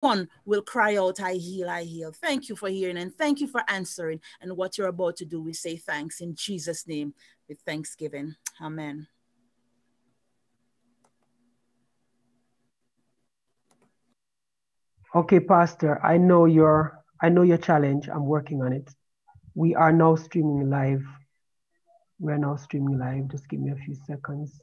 one will cry out, I heal, I heal. Thank you for hearing and thank you for answering. And what you're about to do, we say thanks in Jesus' name with thanksgiving. Amen. Okay, Pastor, I know your I know your challenge. I'm working on it. We are now streaming live. We're now streaming live. Just give me a few seconds.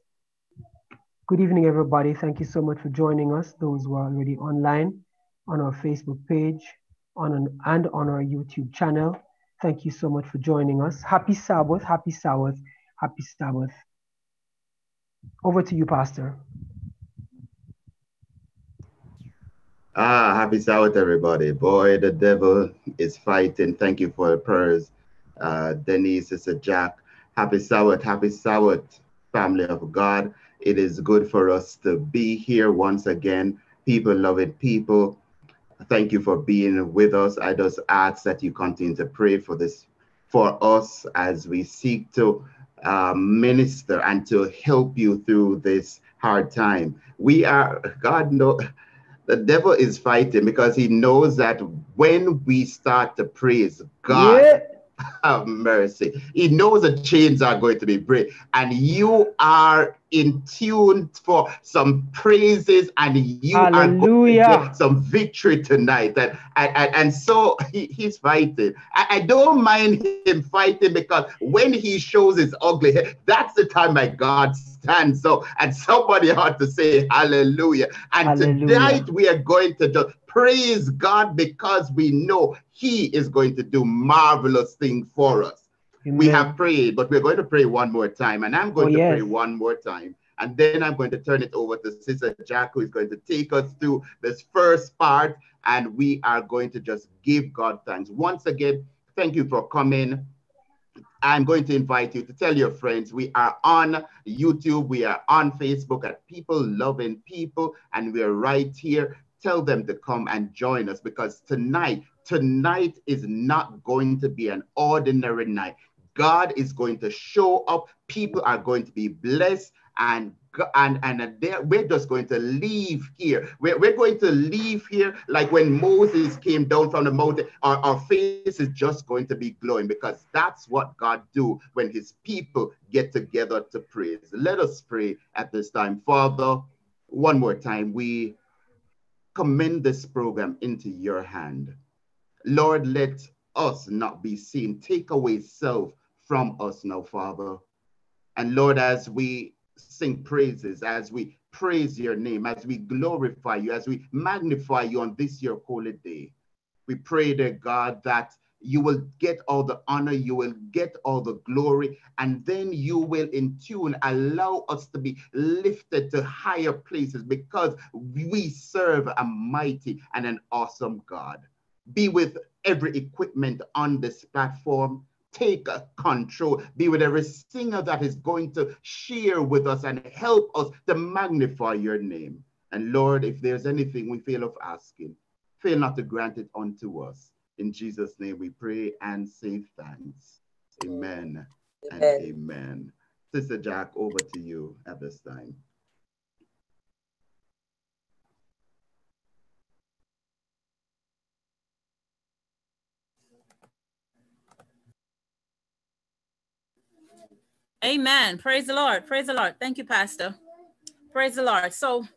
Good evening, everybody. Thank you so much for joining us, those who are already online on our Facebook page on an, and on our YouTube channel. Thank you so much for joining us. Happy Sabbath, happy Sabbath, happy Sabbath. Over to you, Pastor. Ah, happy Sabbath, everybody. Boy, the devil is fighting. Thank you for the prayers. Uh, Denise, Sister Jack. Happy Sabbath, happy Sabbath, family of God. It is good for us to be here once again. People, loving people, thank you for being with us. I just ask that you continue to pray for this, for us as we seek to uh, minister and to help you through this hard time. We are, God knows the devil is fighting because he knows that when we start to praise God, yeah. have mercy. He knows the chains are going to be break, and you are in tune for some praises, and you Hallelujah. are going to get some victory tonight. And and, and so he, he's fighting. I, I don't mind him fighting because when he shows his ugly head, that's the time my God stands. So and somebody ought to say hallelujah. And hallelujah. tonight we are going to just praise God because we know He is going to do marvelous things for us. Amen. We have prayed, but we're going to pray one more time, and I'm going oh, to yes. pray one more time. And then I'm going to turn it over to Sister Jack, who is going to take us through this first part. And we are going to just give God thanks. Once again, thank you for coming. I'm going to invite you to tell your friends we are on YouTube, we are on Facebook at People Loving People, and we're right here tell them to come and join us because tonight, tonight is not going to be an ordinary night. God is going to show up. People are going to be blessed and and and we're just going to leave here. We're, we're going to leave here like when Moses came down from the mountain. Our, our face is just going to be glowing because that's what God do when his people get together to praise. Let us pray at this time. Father, one more time, we commend this program into your hand. Lord, let us not be seen. Take away self from us now, Father. And Lord, as we sing praises, as we praise your name, as we glorify you, as we magnify you on this your holy day, we pray, dear God, that you will get all the honor, you will get all the glory, and then you will in tune allow us to be lifted to higher places because we serve a mighty and an awesome God. Be with every equipment on this platform. Take control. Be with every singer that is going to share with us and help us to magnify your name. And Lord, if there's anything we fail of asking, fail not to grant it unto us in Jesus' name we pray and say thanks. Amen, amen. and amen. Sister Jack, over to you at this time. Amen. Praise the Lord. Praise the Lord. Thank you, Pastor. Praise the Lord. So,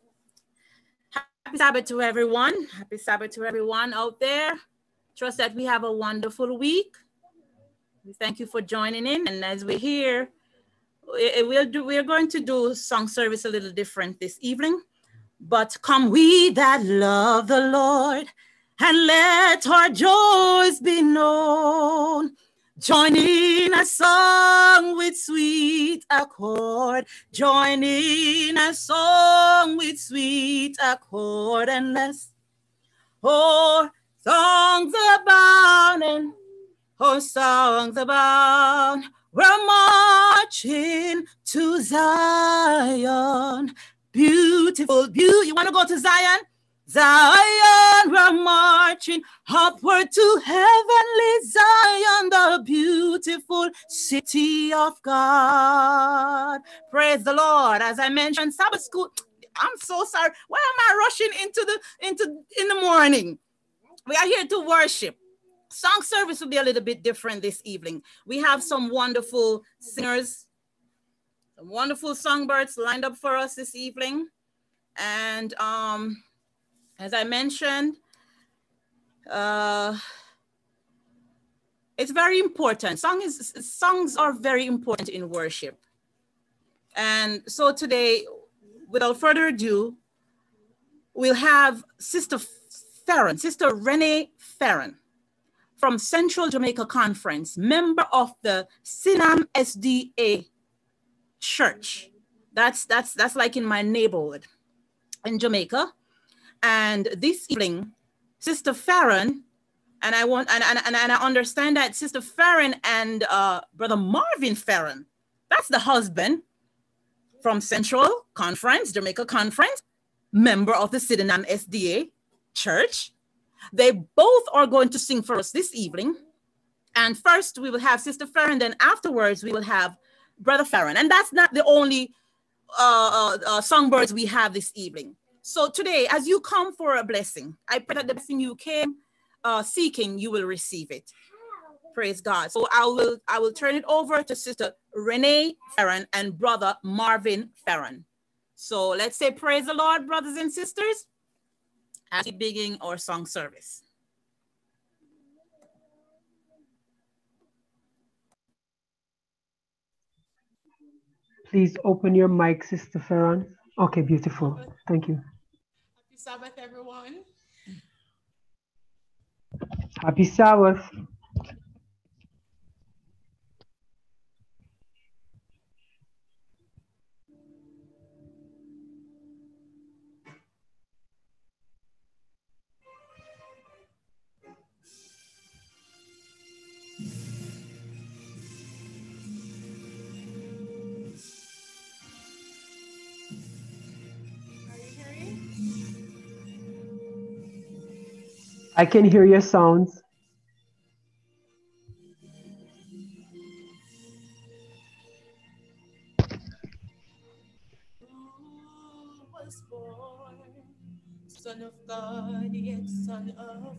happy Sabbath to everyone. Happy Sabbath to everyone out there. Trust that we have a wonderful week. We thank you for joining in. And as we're here, we'll do, we're going to do song service a little different this evening. But come we that love the Lord and let our joys be known. Join in a song with sweet accord. Join in a song with sweet accord and let's oh Songs abounding, oh, songs abound. We're marching to Zion. Beautiful, beautiful. You want to go to Zion? Zion, we're marching upward to heavenly Zion, the beautiful city of God. Praise the Lord. As I mentioned, Sabbath school, I'm so sorry. Why am I rushing into the into in the morning? We are here to worship. Song service will be a little bit different this evening. We have some wonderful singers, some wonderful songbirds lined up for us this evening. And um, as I mentioned, uh, it's very important. Song is, songs are very important in worship. And so today, without further ado, we'll have Sister Farron, Sister Renee Farron from Central Jamaica Conference, member of the Sydenham SDA Church. That's that's that's like in my neighborhood in Jamaica. And this evening, Sister Farron, and I want and, and, and I understand that Sister Farron and uh, Brother Marvin Farron, that's the husband from Central Conference, Jamaica Conference, member of the Sydenham SDA Church. They both are going to sing for us this evening. And first, we will have Sister Farron, then afterwards, we will have Brother Farron. And that's not the only uh, uh, uh, songbirds we have this evening. So today, as you come for a blessing, I pray that the blessing you came uh, seeking, you will receive it. Praise God. So I will I will turn it over to Sister Renee Farron and Brother Marvin Farron. So let's say praise the Lord, brothers and sisters, as we begin our song service. Please open your mic, Sister Farron. Okay, beautiful. Thank you. Sabbath, everyone. Happy Sabbath. I can hear your sounds. Son of God, yet Son of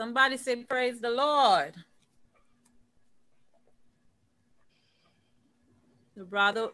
Somebody say, Praise the Lord. The brother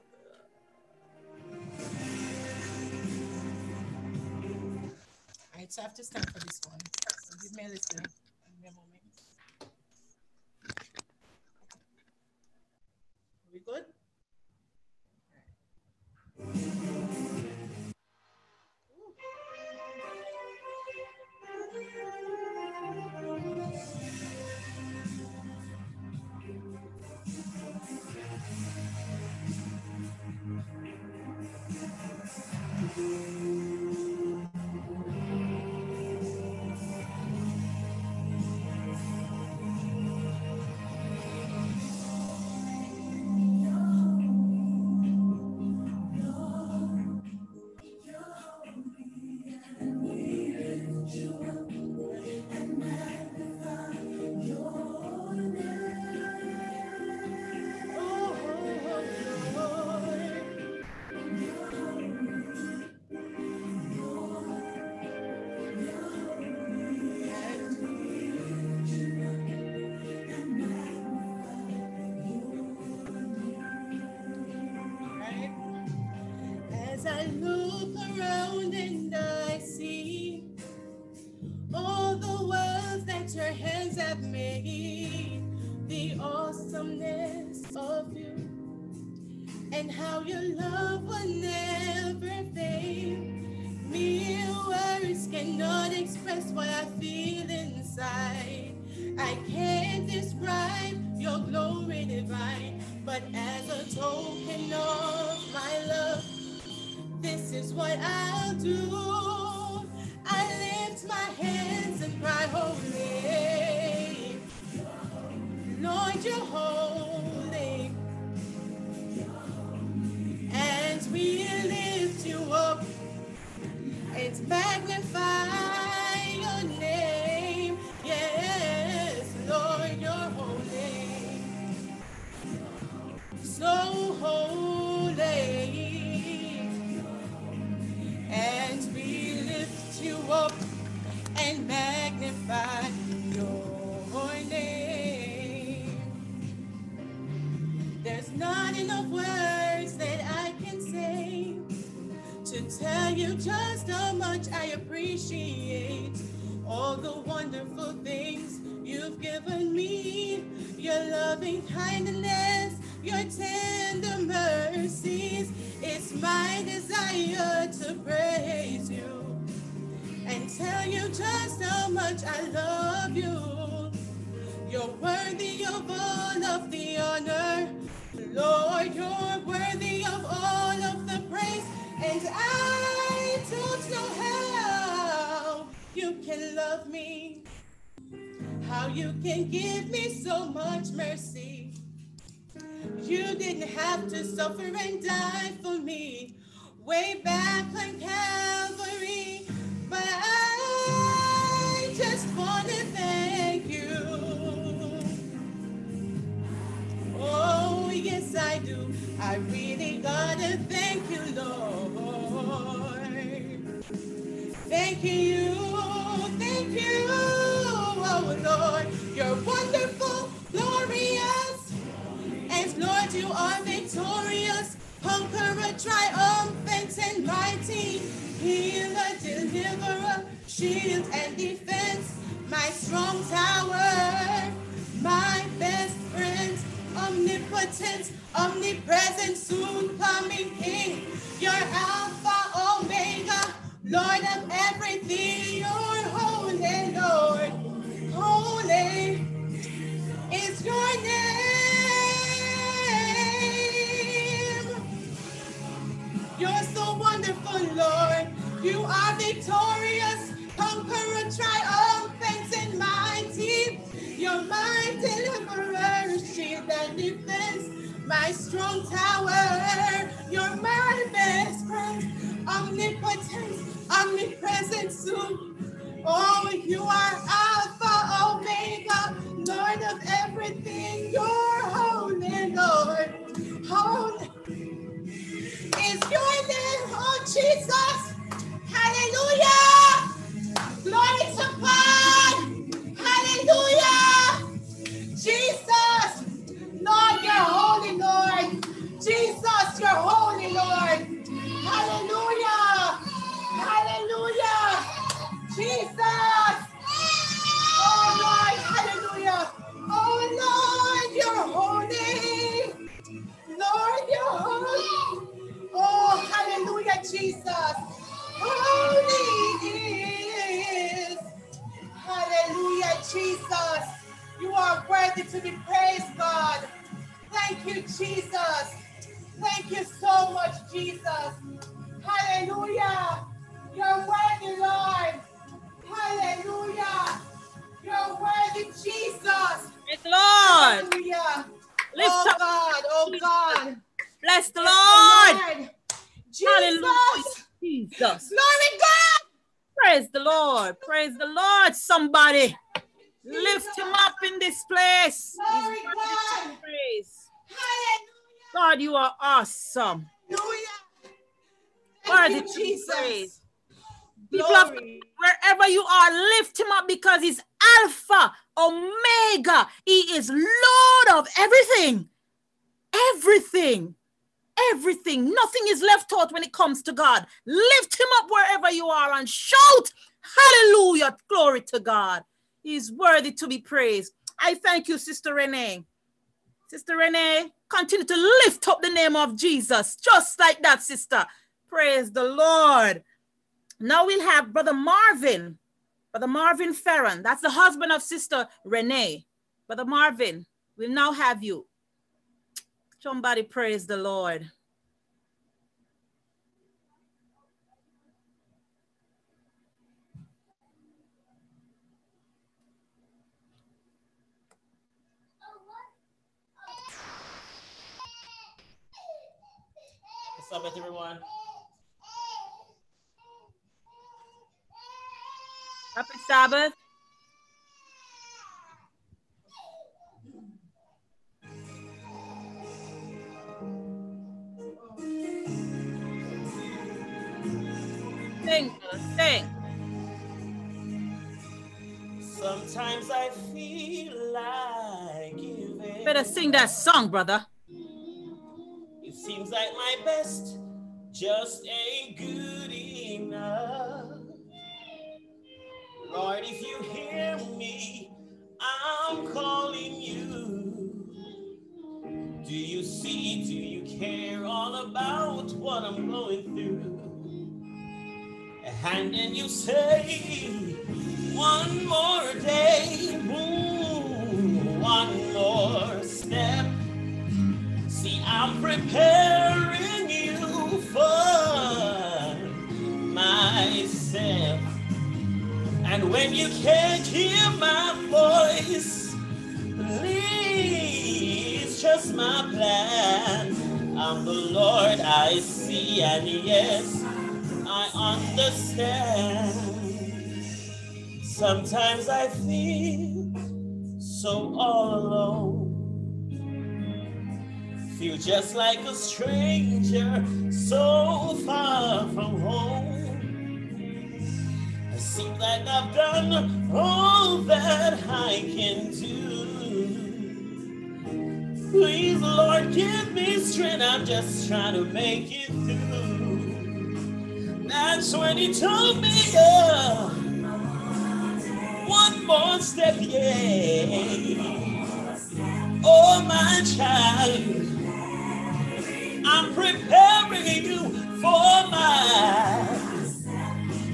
give me so much mercy. You didn't have to suffer and die for me way back on Calvary, but I just want to thank you. Oh, yes, I do. I really gotta thank you, Lord. Thank you shield and defense, my strong tower. my strong tower, you're my best friend, omnipotent, omnipresent soon. Oh, you are worthy to be praised, God. Thank you, Jesus. Thank you so much, Jesus. Hallelujah. You're worthy, Lord. Hallelujah. You're worthy, Jesus. Praise Lord. Hallelujah. Lift oh up. God, oh God. Bless the Lord. Lord. Jesus. Hallelujah. Jesus. Glory God. Praise the Lord. Praise the Lord, somebody lift him up in this place. Glory, God. Hallelujah. God, you are awesome. Worthy Worthy Jesus. praised. People of Glory. wherever you are, lift him up because he's Alpha, Omega. He is Lord of everything. Everything. Everything. Nothing is left out when it comes to God. Lift him up wherever you are and shout, Hallelujah. Glory to God. Is worthy to be praised. I thank you, Sister Renee. Sister Renee, continue to lift up the name of Jesus, just like that, sister. Praise the Lord. Now we'll have Brother Marvin, Brother Marvin Ferron. That's the husband of Sister Renee. Brother Marvin, we'll now have you. Somebody praise the Lord. Up, everyone? Happy Sabbath. Sing, sing. Sometimes I feel like giving. Better sing that song, brother. Seems like my best just ain't good enough. Lord, if you hear me, I'm calling you. Do you see? Do you care all about what I'm going through? And then you say, one more day, ooh, one more step. See, I'm preparing you for myself. And when you can't hear my voice, please trust my plan. I'm the Lord I see, and yes, I understand. Sometimes I feel so all alone. Feel just like a stranger, so far from home. It seems like I've done all that I can do. Please, Lord, give me strength. I'm just trying to make it through. That's when He told me, yeah, one more step, yeah. Oh, my child. I'm preparing you for my.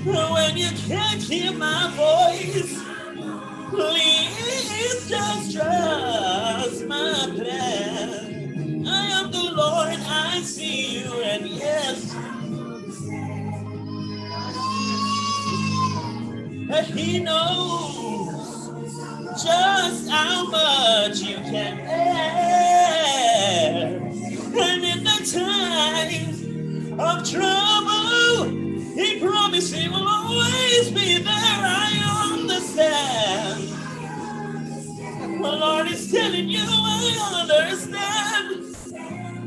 When you can't hear my voice, please just trust my plan. I am the Lord, I see you, and yes, He knows just how much you can trouble, He promised He will always be there. I understand. The Lord is telling you, I understand.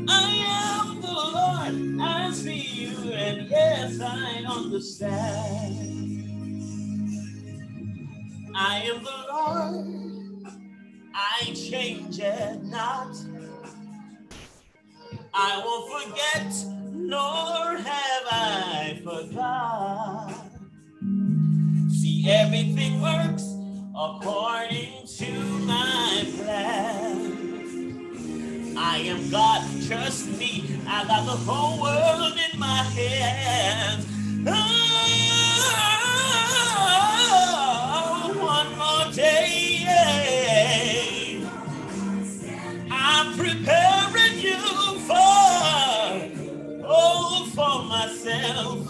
I am the Lord, I see you, and yes, I understand. I am the Lord, I change it not. I won't forget, nor have I forgot. See, everything works according to my plan. I am God, trust me, I got the whole world in my hands. Oh, myself.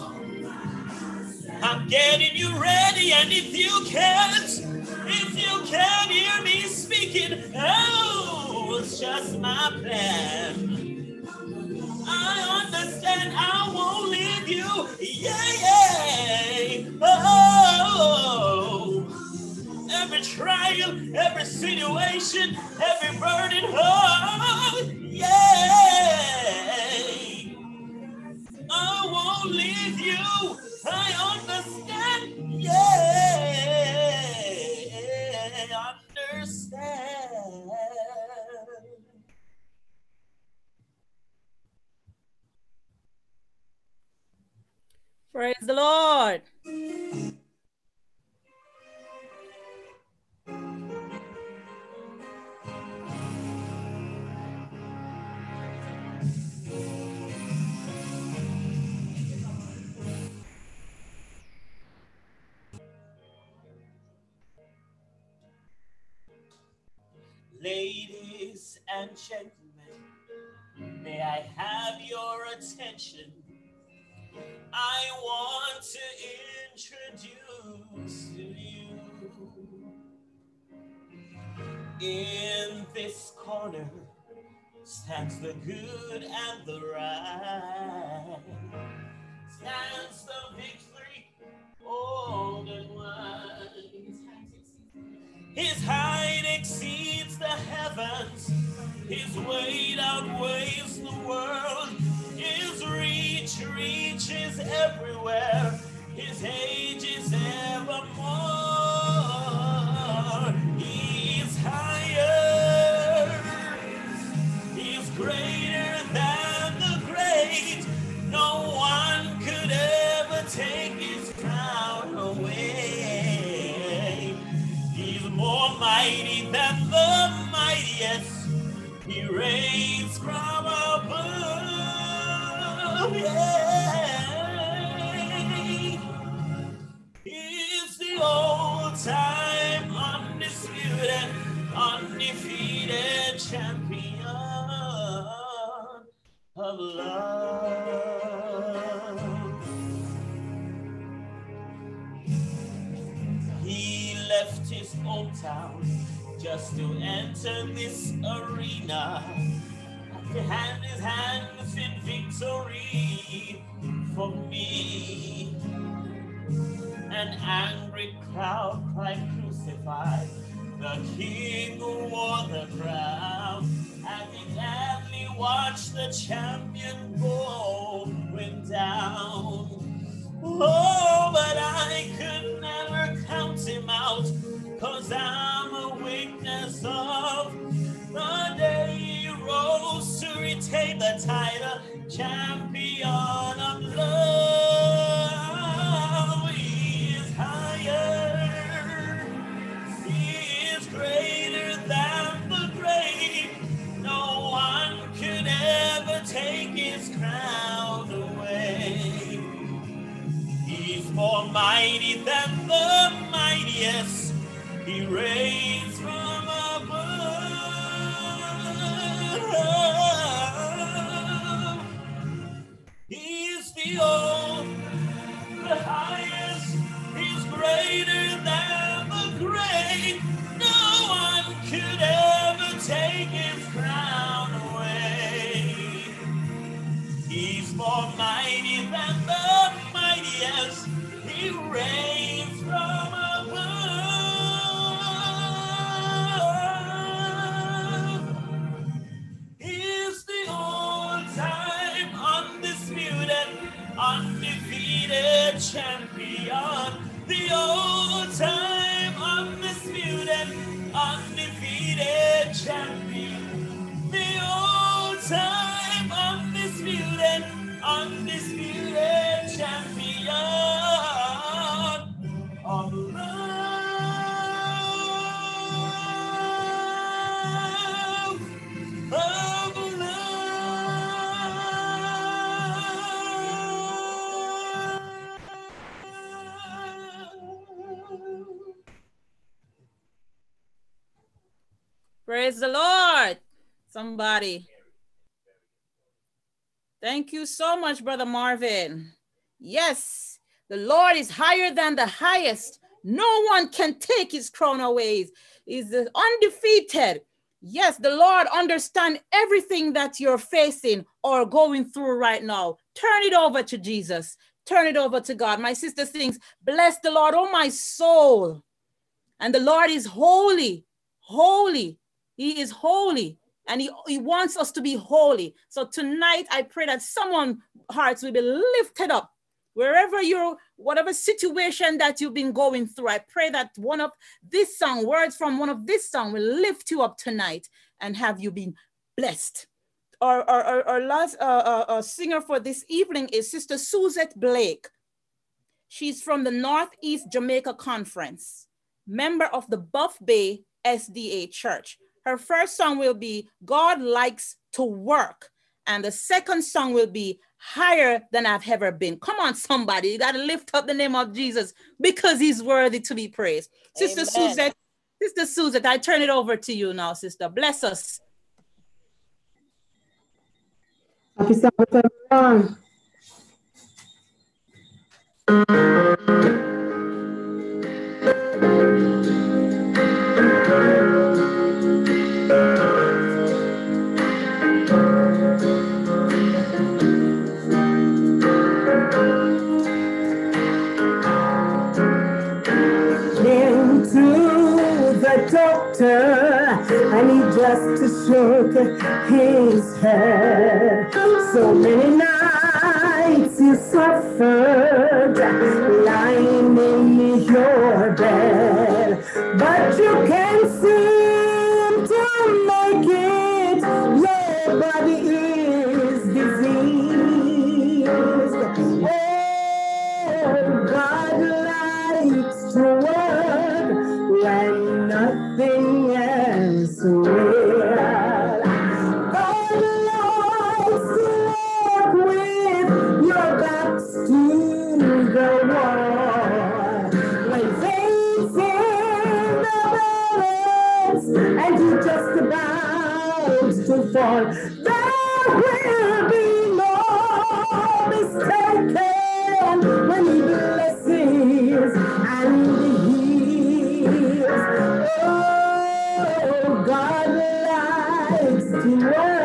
I'm getting you ready, and if you can't, if you can't hear me speaking, oh, it's just my plan. I understand I won't leave you, yeah, yeah. Oh, every trial, every situation, every burden, oh, yeah. I won't leave you. I understand. Yeah. Understand. Praise the Lord. Ladies and gentlemen, may I have your attention? I want to introduce to you in this corner stands the good and the right, stands the victory, old and wise. His weight outweighs the world. His reach reaches everywhere. His age is evermore. Hand his hands in victory for me. An angry crowd cried, Crucify the king who wore the crown. And they gladly watched the champion going down. Oh, but I could never count him out, cause I'm a witness of the day rose to retain the title, champion of love. He is higher, he is greater than the grave. No one could ever take his crown away. He's more mighty than the mightiest. He reigns more mighty than the mightiest. He reigns champion. The all-time undisputed, undefeated champion. The all-time undisputed, undisputed Praise the Lord. Somebody. Thank you so much, Brother Marvin. Yes, the Lord is higher than the highest. No one can take his crown away. He's undefeated. Yes, the Lord understands everything that you're facing or going through right now. Turn it over to Jesus. Turn it over to God. My sister sings, Bless the Lord, oh my soul, And the Lord is holy, holy. He is holy. And he, he wants us to be holy. So tonight, I pray that someone hearts will be lifted up wherever you're, whatever situation that you've been going through. I pray that one of this song, words from one of this song, will lift you up tonight and have you been blessed. Our, our, our, our last uh, uh, uh, singer for this evening is Sister Suzette Blake. She's from the Northeast Jamaica Conference, member of the Buff Bay SDA Church. Her first song will be God Likes to Work. And the second song will be Higher Than I've Ever Been. Come on, somebody. You got to lift up the name of Jesus because he's worthy to be praised. Amen. Sister Suzette, Sister Suzette, I turn it over to you now, sister. Bless us. Happy Sabbath, everyone. Just to shake his head. So many nights you suffered, lying in your bed, but you can't seem about to there will be no mistaken when he blesses and heals. Oh, God likes to work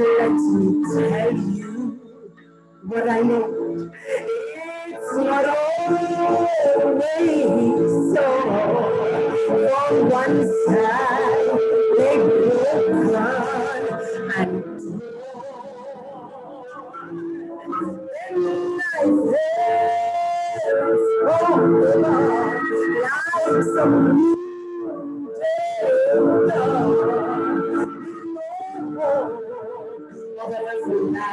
let me tell you what I know it's not always so. On one side, they and then I felt oh, than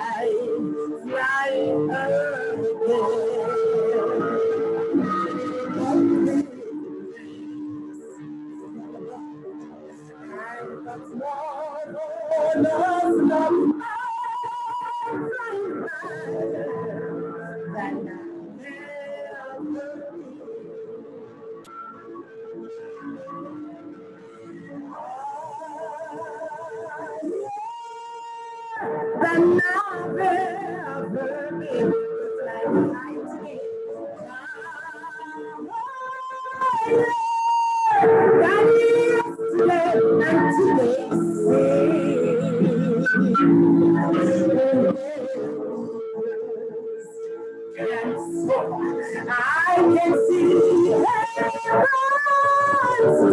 I can see heaven's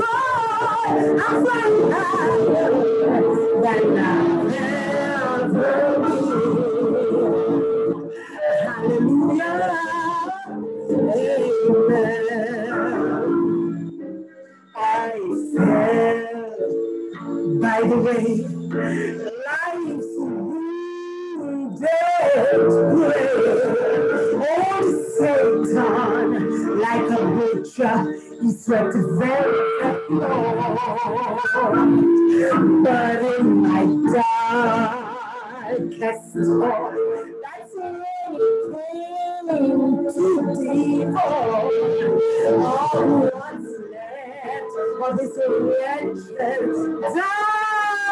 door. I'm flying higher than I've ever been. Hallelujah. Amen. I said, by the way, life's wounded Satan, like a butcher, he swept very low. But in my darkest hour, that's came to devour all what's left of this wretched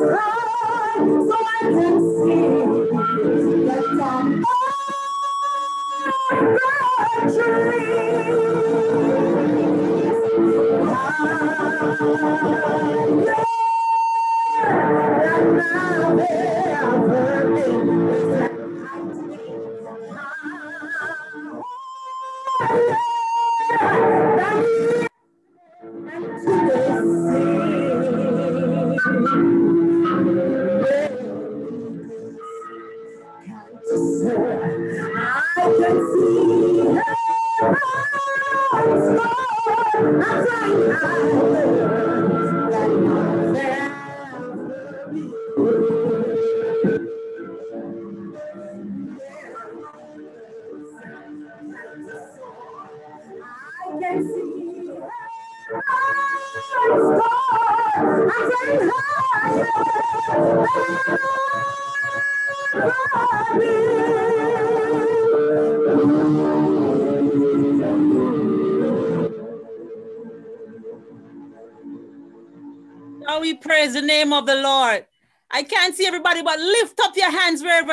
can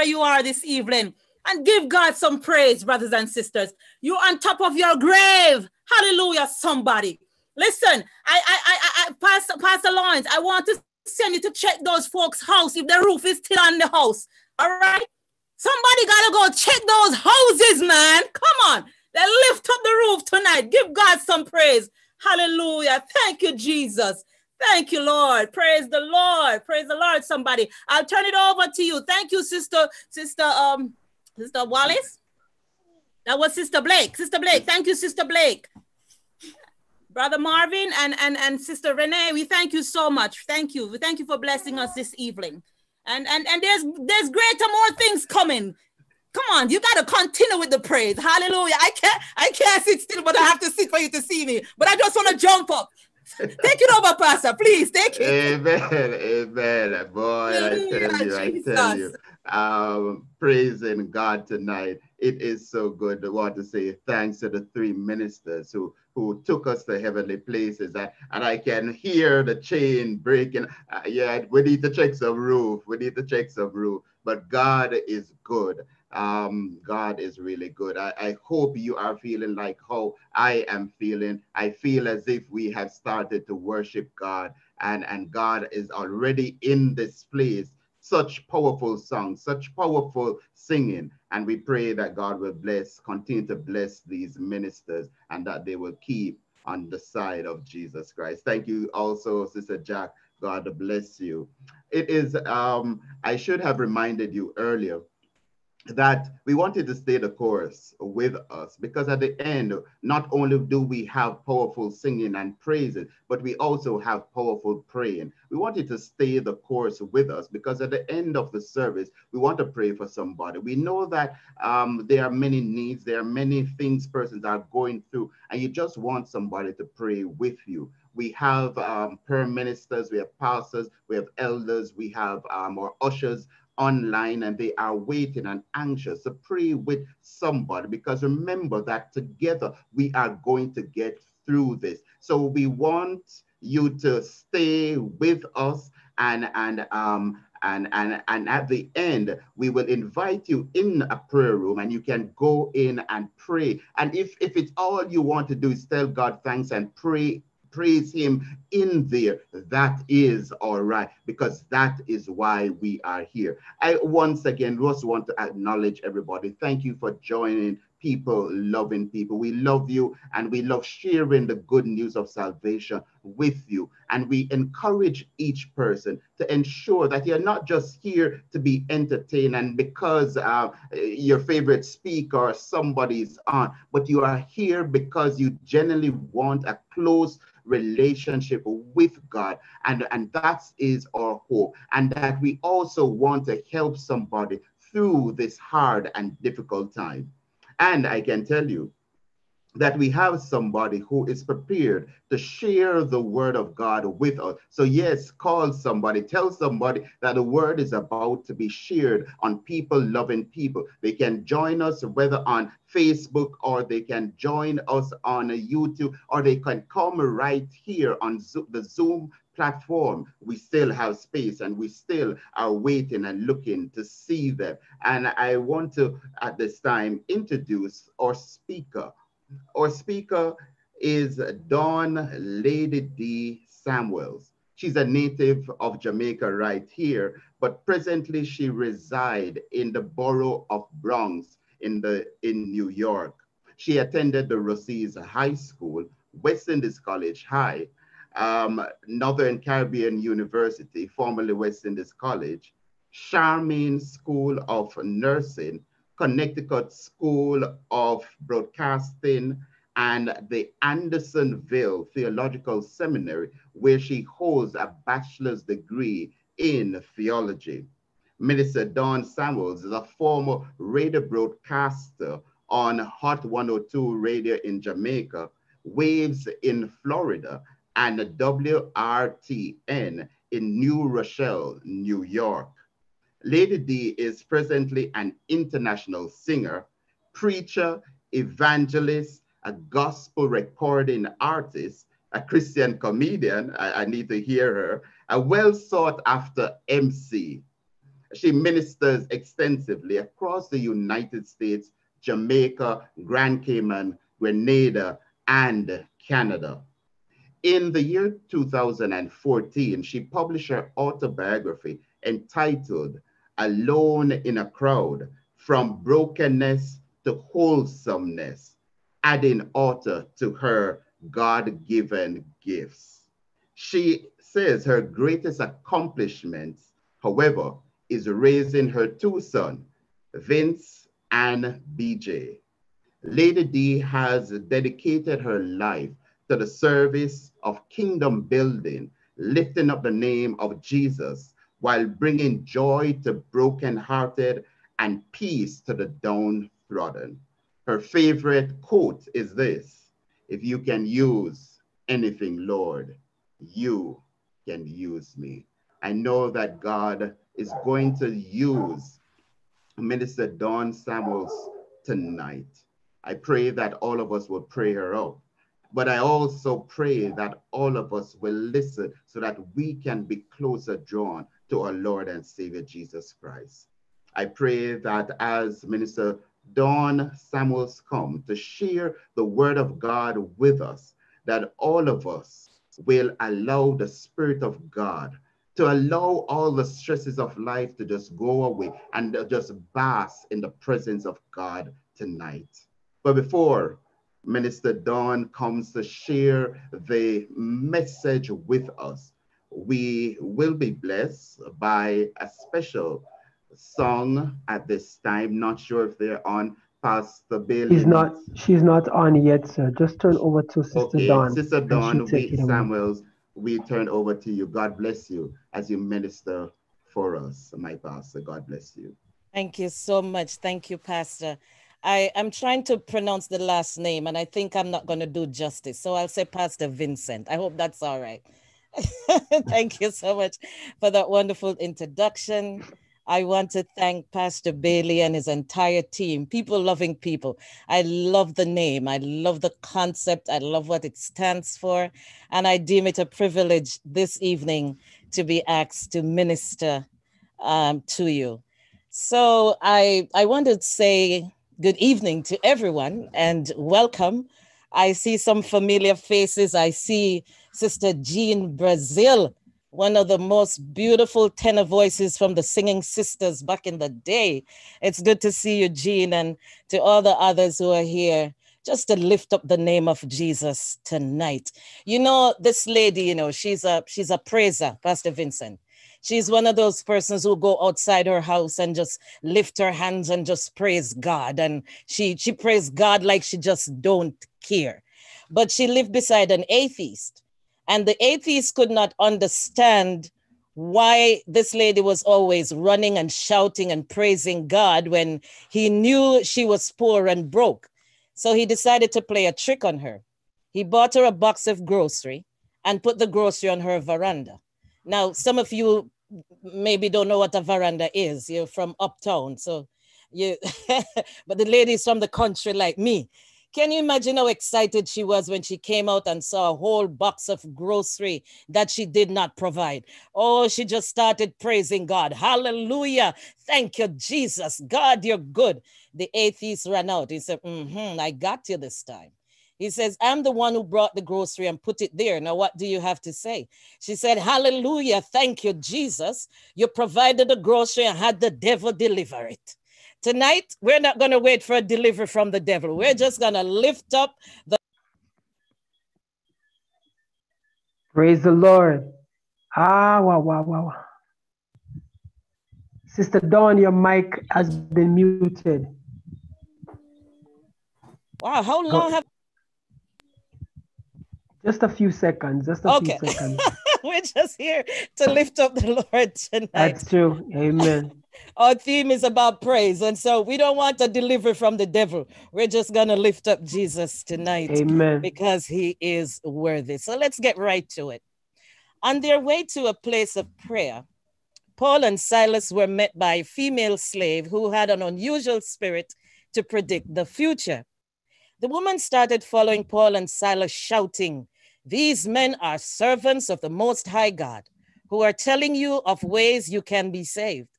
you are this evening and give God some praise, brothers and sisters. You're on top of your grave. Hallelujah, somebody. Listen, I, I, I, I Pastor, Pastor Lawrence, I want to send you to check those folks' house if the roof is still on the house. All right? Somebody gotta go check those houses, man. Come on. They lift up the roof tonight. Give God some praise. Hallelujah. Thank you, Jesus. Thank you, Lord. Praise the Lord. Praise the Lord, somebody. I'll turn it over to you. Thank you, sister, sister, um, sister Wallace. That was Sister Blake. Sister Blake. Thank you, Sister Blake. Brother Marvin and, and, and Sister Renee, we thank you so much. Thank you. We thank you for blessing us this evening. And and and there's there's greater more things coming. Come on, you gotta continue with the praise. Hallelujah. I can't I can't sit still, but I have to sit for you to see me. But I just want to jump up. Take it over, Pastor. Please take it. Amen. Amen. Boy, I tell you, I tell you. um, praising God tonight. It is so good. I want to say thanks to the three ministers who who took us to heavenly places. And, and I can hear the chain breaking. Uh, yeah, we need to check some roof. We need to check some roof. But God is good. Um, God is really good. I, I hope you are feeling like how I am feeling. I feel as if we have started to worship God and, and God is already in this place such powerful songs, such powerful singing. And we pray that God will bless, continue to bless these ministers and that they will keep on the side of Jesus Christ. Thank you also, Sister Jack. God bless you. It is, um, I should have reminded you earlier that we wanted to stay the course with us because at the end, not only do we have powerful singing and praising, but we also have powerful praying. We wanted to stay the course with us because at the end of the service, we want to pray for somebody. We know that um, there are many needs, there are many things persons are going through, and you just want somebody to pray with you. We have um, prayer ministers, we have pastors, we have elders, we have um, our ushers online and they are waiting and anxious to pray with somebody because remember that together we are going to get through this. So we want you to stay with us and and um and and and at the end we will invite you in a prayer room and you can go in and pray and if if it's all you want to do is tell god thanks and pray praise him in there, that is all right, because that is why we are here. I once again just want to acknowledge everybody. Thank you for joining people, loving people. We love you and we love sharing the good news of salvation with you. And we encourage each person to ensure that you're not just here to be entertained and because uh, your favorite speaker or somebody's on, but you are here because you genuinely want a close relationship with God. And, and that is our hope. And that we also want to help somebody through this hard and difficult time. And I can tell you that we have somebody who is prepared to share the word of God with us. So, yes, call somebody, tell somebody that the word is about to be shared on people loving people. They can join us whether on Facebook or they can join us on YouTube or they can come right here on the Zoom platform, we still have space and we still are waiting and looking to see them. And I want to, at this time, introduce our speaker. Our speaker is Dawn Lady D. Samuels. She's a native of Jamaica right here, but presently she resides in the borough of Bronx in, the, in New York. She attended the Rossies High School, West Indies College High, um, Northern Caribbean University, formerly West Indies College, Charmaine School of Nursing, Connecticut School of Broadcasting, and the Andersonville Theological Seminary, where she holds a bachelor's degree in theology. Minister Dawn Samuels is a former radio broadcaster on Hot 102 radio in Jamaica, Waves in Florida, and WRTN in New Rochelle, New York. Lady D is presently an international singer, preacher, evangelist, a gospel recording artist, a Christian comedian, I, I need to hear her, a well sought after MC. She ministers extensively across the United States, Jamaica, Grand Cayman, Grenada, and Canada. In the year 2014, she published her autobiography entitled Alone in a Crowd From Brokenness to Wholesomeness, adding author to her God given gifts. She says her greatest accomplishment, however, is raising her two sons, Vince and BJ. Lady D has dedicated her life to the service of kingdom building, lifting up the name of Jesus while bringing joy to brokenhearted and peace to the downtrodden. Her favorite quote is this If you can use anything, Lord, you can use me. I know that God is going to use Minister Dawn Samuels tonight. I pray that all of us will pray her out. But I also pray that all of us will listen so that we can be closer drawn to our Lord and Savior Jesus Christ. I pray that as Minister Dawn Samuels come to share the word of God with us, that all of us will allow the Spirit of God to allow all the stresses of life to just go away and just bask in the presence of God tonight. But before Minister Dawn comes to share the message with us, we will be blessed by a special song at this time. Not sure if they're on. Pastor Bailey. She's not. She's not on yet, sir. Just turn over to Sister okay, Dawn. Sister Dawn, take we. Samuels, we turn over to you. God bless you as you minister for us, my pastor. God bless you. Thank you so much. Thank you, Pastor. I am trying to pronounce the last name, and I think I'm not going to do justice. So I'll say Pastor Vincent. I hope that's all right. Thank you so much for that wonderful introduction. I want to thank Pastor Bailey and his entire team, people loving people. I love the name. I love the concept. I love what it stands for. And I deem it a privilege this evening to be asked to minister um, to you. So I, I want to say good evening to everyone and welcome. I see some familiar faces. I see Sister Jean Brazil one of the most beautiful tenor voices from the singing sisters back in the day. It's good to see you, Jean, and to all the others who are here just to lift up the name of Jesus tonight. You know, this lady, you know, she's a she's a praiser, Pastor Vincent. She's one of those persons who go outside her house and just lift her hands and just praise God. And she she praise God like she just don't care. But she lived beside an atheist and the atheists could not understand why this lady was always running and shouting and praising God when he knew she was poor and broke. So he decided to play a trick on her. He bought her a box of grocery and put the grocery on her veranda. Now, some of you maybe don't know what a veranda is. You're from uptown, so you but the ladies from the country like me. Can you imagine how excited she was when she came out and saw a whole box of grocery that she did not provide? Oh, she just started praising God. Hallelujah. Thank you, Jesus. God, you're good. The atheist ran out. He said, mm-hmm, I got you this time. He says, I'm the one who brought the grocery and put it there. Now, what do you have to say? She said, Hallelujah. Thank you, Jesus. You provided the grocery and had the devil deliver it. Tonight, we're not going to wait for a delivery from the devil. We're just going to lift up the. Praise the Lord. Ah, wow, wow, wow. Sister Dawn, your mic has been muted. Wow, how long have Just a few seconds. Just a Okay. few seconds. we're just here to lift up the Lord tonight? That's true. Amen. Our theme is about praise. And so we don't want to deliver from the devil. We're just going to lift up Jesus tonight Amen. because he is worthy. So let's get right to it. On their way to a place of prayer, Paul and Silas were met by a female slave who had an unusual spirit to predict the future. The woman started following Paul and Silas, shouting, These men are servants of the Most High God who are telling you of ways you can be saved.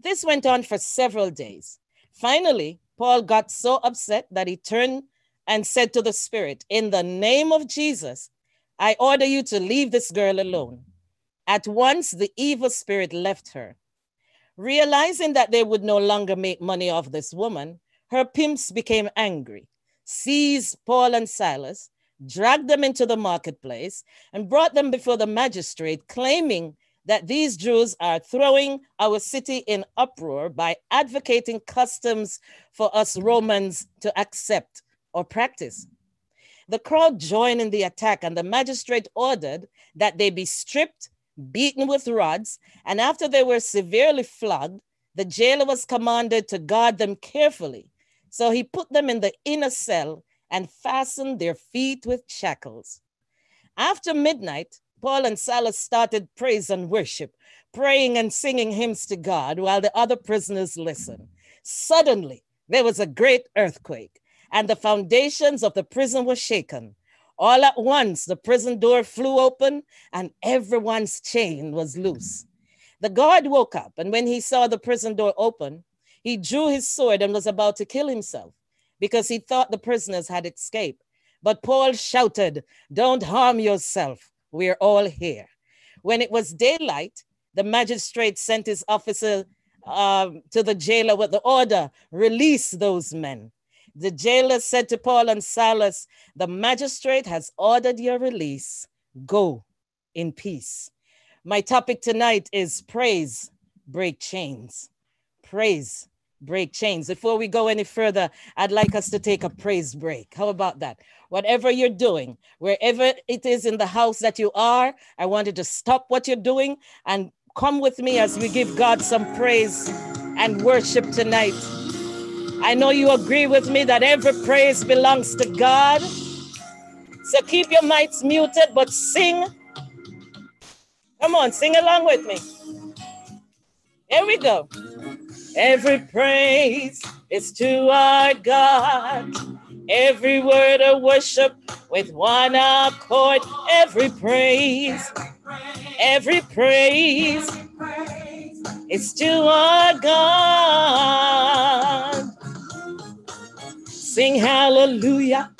This went on for several days. Finally, Paul got so upset that he turned and said to the spirit, In the name of Jesus, I order you to leave this girl alone. At once, the evil spirit left her. Realizing that they would no longer make money off this woman, her pimps became angry, seized Paul and Silas, dragged them into the marketplace, and brought them before the magistrate, claiming that these Jews are throwing our city in uproar by advocating customs for us Romans to accept or practice. The crowd joined in the attack, and the magistrate ordered that they be stripped, beaten with rods, and after they were severely flogged, the jailer was commanded to guard them carefully. So he put them in the inner cell and fastened their feet with shackles. After midnight, Paul and Silas started praise and worship, praying and singing hymns to God while the other prisoners listened. Suddenly, there was a great earthquake, and the foundations of the prison were shaken. All at once, the prison door flew open, and everyone's chain was loose. The guard woke up, and when he saw the prison door open, he drew his sword and was about to kill himself because he thought the prisoners had escaped. But Paul shouted, Don't harm yourself. We're all here. When it was daylight, the magistrate sent his officer um, to the jailer with the order release those men. The jailer said to Paul and Silas, The magistrate has ordered your release. Go in peace. My topic tonight is praise, break chains. Praise, break chains. Before we go any further, I'd like us to take a praise break. How about that? Whatever you're doing, wherever it is in the house that you are, I want you to stop what you're doing and come with me as we give God some praise and worship tonight. I know you agree with me that every praise belongs to God. So keep your mics muted, but sing. Come on, sing along with me. Here we go. Every praise is to our God. Every word of worship with one accord. Every praise, every praise is to our God. Sing hallelujah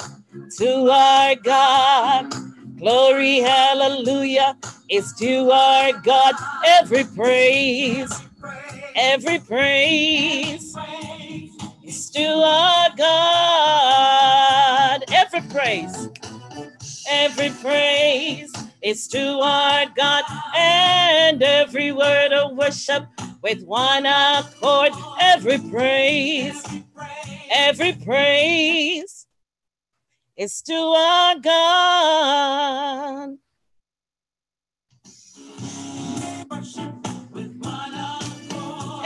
to our God. Glory, hallelujah is to our God. Every praise Every praise is to our God. Every praise, every praise is to our God, and every word of worship with one accord. Every praise, every praise is to our God.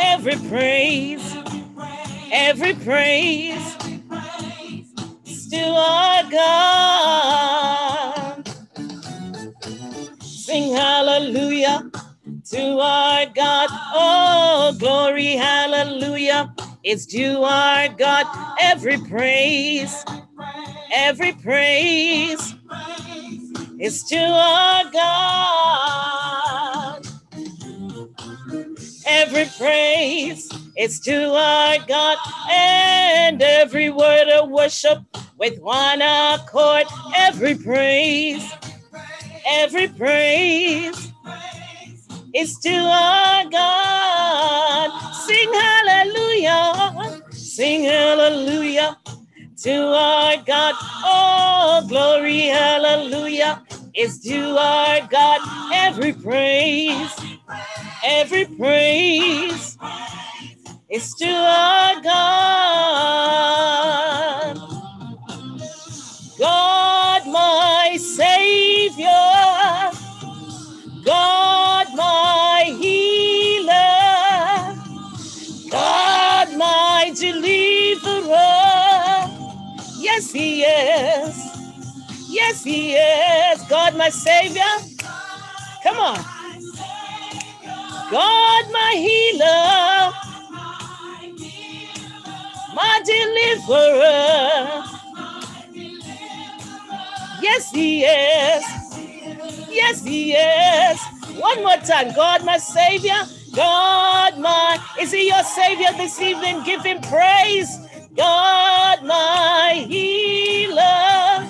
Every praise, every praise still our God. Sing hallelujah to our God. Oh, glory, hallelujah. It's to our God. Every praise, every praise is to our God. Every praise is to our God, and every word of worship with one accord. Every praise, every praise is to our God. Sing hallelujah, sing hallelujah to our God. Oh, glory, hallelujah is to our God. Every praise Every praise is to our God. God, my Savior. God, my healer. God, my deliverer. Yes, He is. Yes, He is. God, my Savior. Come on. God, my healer, my deliverer. Yes, He is. Yes, He is. One more time. God, my Savior. God, my. Is He your Savior this evening? Give Him praise. God, my healer.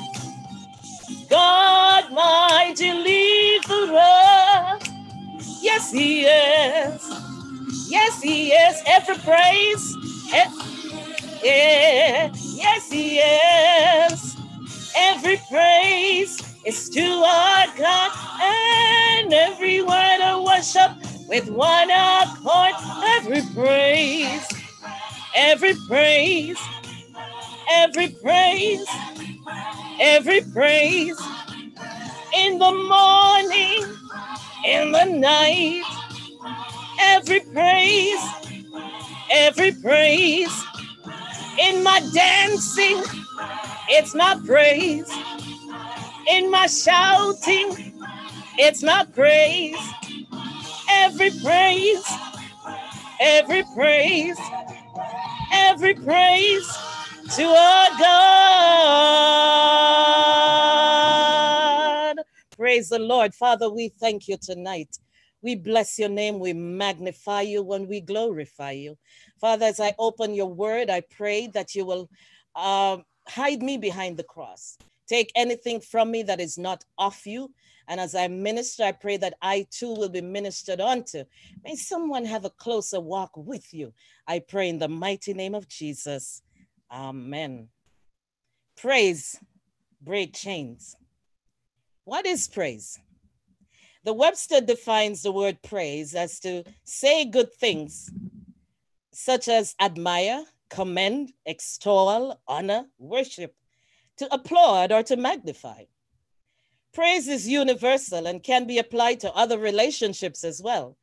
God, my deliverer. Yes, He is. Yes, He is. Every praise. Eh, yeah. Yes, He is. Every praise is to our God, and every word of worship with one accord. Every praise, every praise, every praise, every praise in the morning in the night. Every praise, every praise in my dancing, it's not praise. In my shouting, it's not praise. every praise, every praise, every praise to our God. Praise the Lord. Father, we thank you tonight. We bless your name. We magnify you when we glorify you. Father, as I open your word, I pray that you will um, hide me behind the cross. Take anything from me that is not of you. And as I minister, I pray that I too will be ministered unto. May someone have a closer walk with you. I pray in the mighty name of Jesus. Amen. Praise break chains. What is praise? The Webster defines the word praise as to say good things, such as admire, commend, extol, honor, worship, to applaud, or to magnify. Praise is universal and can be applied to other relationships as well.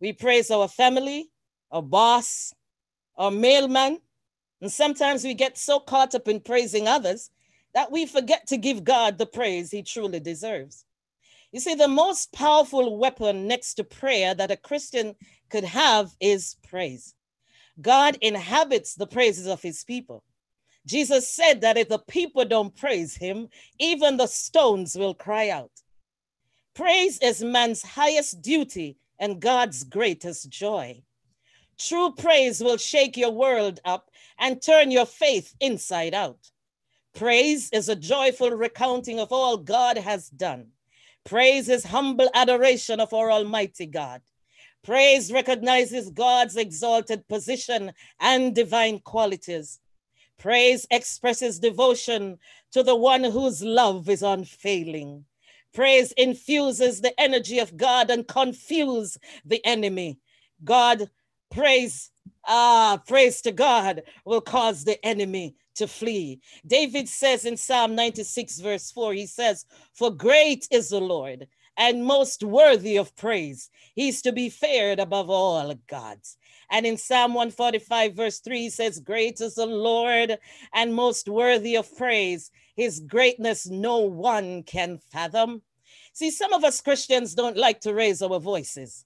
We praise our family, our boss, our mailman, and sometimes we get so caught up in praising others that we forget to give God the praise he truly deserves. You see, the most powerful weapon next to prayer that a Christian could have is praise. God inhabits the praises of his people. Jesus said that if the people don't praise him, even the stones will cry out. Praise is man's highest duty and God's greatest joy. True praise will shake your world up and turn your faith inside out. Praise is a joyful recounting of all God has done. Praise is humble adoration of our Almighty God. Praise recognizes God's exalted position and divine qualities. Praise expresses devotion to the one whose love is unfailing. Praise infuses the energy of God and confuse the enemy. God, praise, ah, praise to God will cause the enemy to flee. David says in Psalm 96, verse 4, he says, For great is the Lord and most worthy of praise. He's to be feared above all gods. And in Psalm 145, verse 3, he says, Great is the Lord and most worthy of praise. His greatness no one can fathom. See, some of us Christians don't like to raise our voices,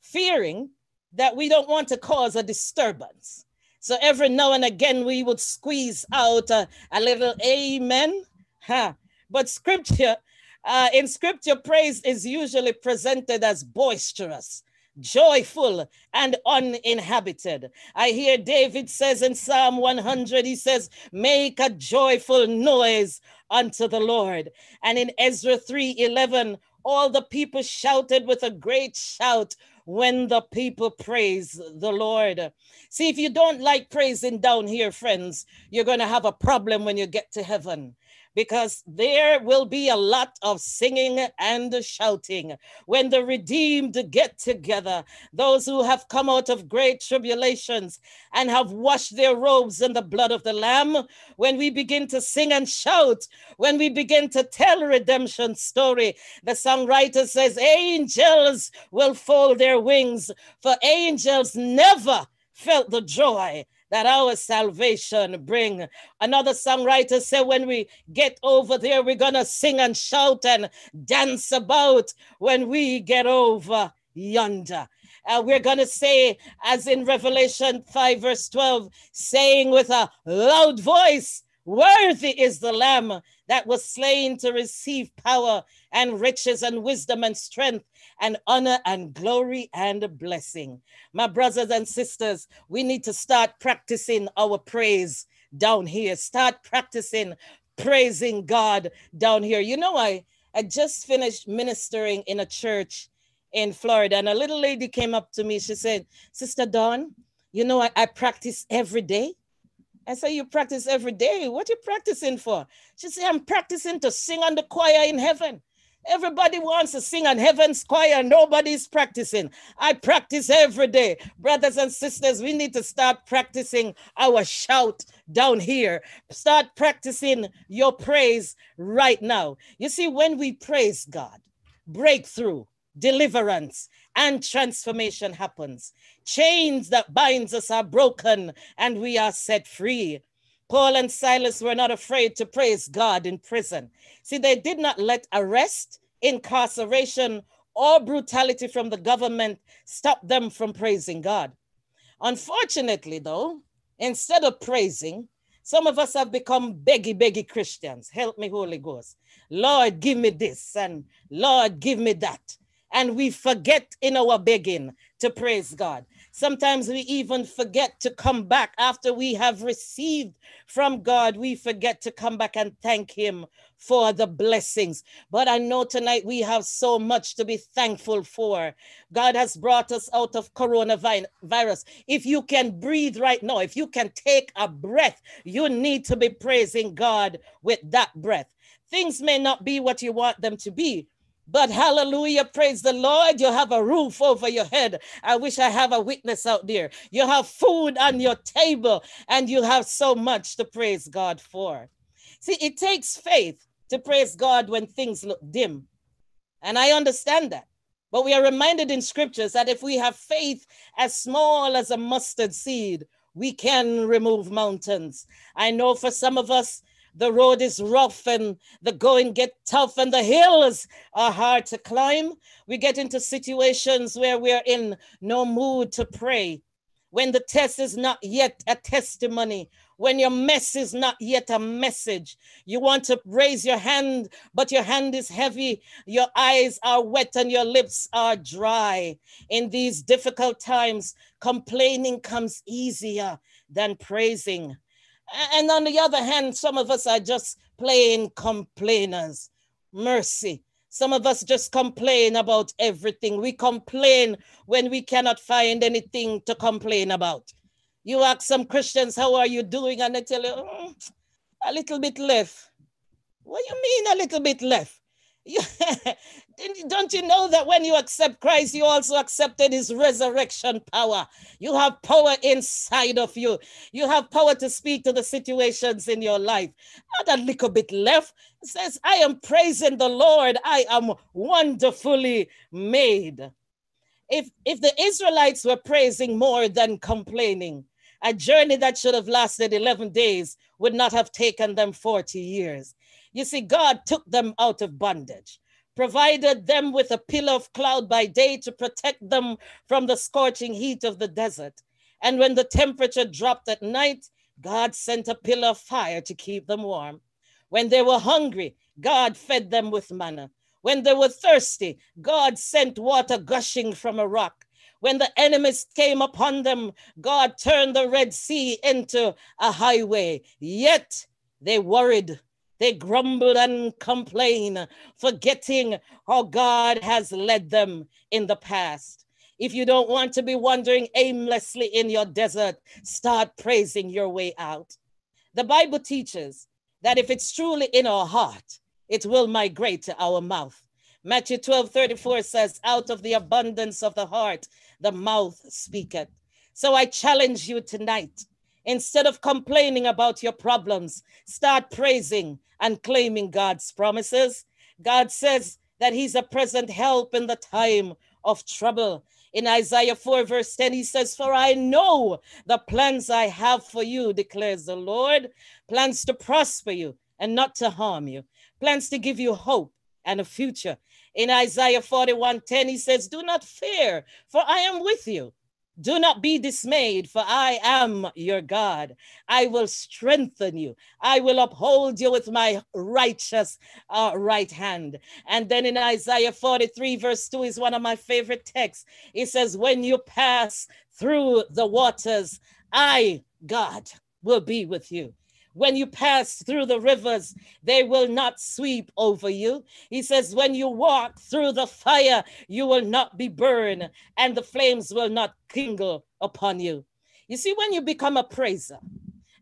fearing that we don't want to cause a disturbance. So every now and again, we would squeeze out a, a little amen. Huh. But scripture, uh, in scripture, praise is usually presented as boisterous, joyful, and uninhabited. I hear David says in Psalm 100, he says, Make a joyful noise unto the Lord. And in Ezra 3 11, all the people shouted with a great shout when the people praise the Lord. See, if you don't like praising down here, friends, you're going to have a problem when you get to heaven because there will be a lot of singing and shouting when the redeemed get together. Those who have come out of great tribulations and have washed their robes in the blood of the Lamb, when we begin to sing and shout, when we begin to tell redemption story, the songwriter says, Angels will fold their wings, for angels never felt the joy that our salvation bring. Another songwriter said, when we get over there, we're gonna sing and shout and dance about when we get over yonder. Uh, we're going to say, as in Revelation 5, verse 12, saying with a loud voice, Worthy is the Lamb that was slain to receive power and riches and wisdom and strength and honor and glory and blessing. My brothers and sisters, we need to start practicing our praise down here. Start practicing praising God down here. You know, I, I just finished ministering in a church in Florida, and a little lady came up to me. She said, Sister Dawn, you know, I, I practice every day. I said, You practice every day. What you practicing for? She said, I'm practicing to sing on the choir in heaven. Everybody wants to sing on heaven's choir. Nobody's practicing. I practice every day. Brothers and sisters, we need to start practicing our shout down here. Start practicing your praise right now. You see, when we praise God, breakthrough, deliverance, and transformation happens. Chains that binds us are broken and we are set free. Paul and Silas were not afraid to praise God in prison. See, they did not let arrest, incarceration, or brutality from the government stop them from praising God. Unfortunately, though, instead of praising, some of us have become beggy, beggy Christians. Help me, Holy Ghost. Lord, give me this, and Lord, give me that. And we forget in our begging to praise God. Sometimes we even forget to come back after we have received from God. We forget to come back and thank Him for the blessings. But I know tonight we have so much to be thankful for. God has brought us out of coronavirus. If you can breathe right now, if you can take a breath, you need to be praising God with that breath. Things may not be what you want them to be, but hallelujah, praise the Lord. You have a roof over your head. I wish I have a witness out there. You have food on your table and you have so much to praise God for. See, it takes faith to praise God when things look dim. And I understand that. But we are reminded in scriptures that if we have faith as small as a mustard seed, we can remove mountains. I know for some of us, the road is rough and the going get tough and the hills are hard to climb. We get into situations where we're in no mood to pray. When the test is not yet a testimony, when your mess is not yet a message. You want to raise your hand, but your hand is heavy, your eyes are wet, and your lips are dry. In these difficult times, complaining comes easier than praising. And on the other hand, some of us are just plain complainers. Mercy. Some of us just complain about everything. We complain when we cannot find anything to complain about. You ask some Christians, How are you doing? And they tell you, mm, A little bit left. What do you mean, a little bit left? Don't you know that when you accept Christ, you also accepted his resurrection power? You have power inside of you. You have power to speak to the situations in your life. Not a little bit left. It says, I am praising the Lord. I am wonderfully made. If, if the Israelites were praising more than complaining, a journey that should have lasted 11 days would not have taken them 40 years. You see, God took them out of bondage, provided them with a pillar of cloud by day to protect them from the scorching heat of the desert. And when the temperature dropped at night, God sent a pillar of fire to keep them warm. When they were hungry, God fed them with manna. When they were thirsty, God sent water gushing from a rock. When the enemies came upon them, God turned the Red Sea into a highway. Yet they worried they grumble and complain, forgetting how God has led them in the past. If you don't want to be wandering aimlessly in your desert, start praising your way out. The Bible teaches that if it's truly in our heart, it will migrate to our mouth. Matthew 12 34 says, Out of the abundance of the heart, the mouth speaketh. So I challenge you tonight. Instead of complaining about your problems, start praising and claiming God's promises. God says that He's a present help in the time of trouble. In Isaiah 4, verse 10, he says, For I know the plans I have for you, declares the Lord plans to prosper you and not to harm you, plans to give you hope and a future. In Isaiah 41 10, he says, Do not fear, for I am with you. Do not be dismayed, for I am your God. I will strengthen you. I will uphold you with my righteous uh, right hand. And then in Isaiah 43, verse 2 is one of my favorite texts. It says, When you pass through the waters, I, God, will be with you. When you pass through the rivers, they will not sweep over you. He says, When you walk through the fire, you will not be burned, and the flames will not kindle upon you. You see, when you become a praiser,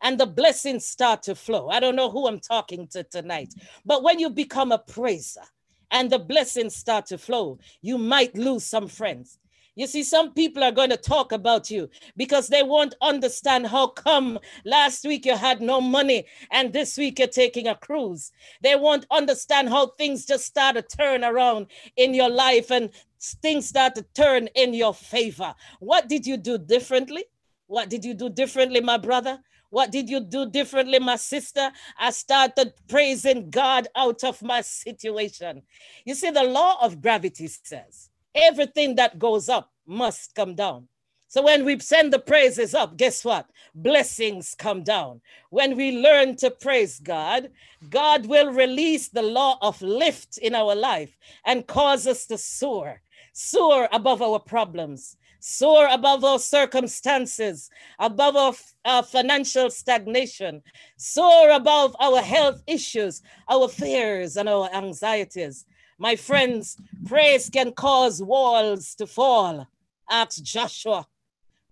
and the blessings start to flow. I don't know who I'm talking to tonight, but when you become a praiser and the blessings start to flow, you might lose some friends. You see, some people are going to talk about you because they won't understand how come last week you had no money and this week you're taking a cruise. They won't understand how things just start to turn around in your life and things start to turn in your favor. What did you do differently? What did you do differently, my brother? What did you do differently, my sister? I started praising God out of my situation. You see, the law of gravity says everything that goes up must come down. So when we send the praises up, guess what? Blessings come down. When we learn to praise God, God will release the law of lift in our life and cause us to soar, soar above our problems, soar above our circumstances, above our uh, financial stagnation, soar above our health issues, our fears, and our anxieties. My friends, praise can cause walls to fall. Ask Joshua.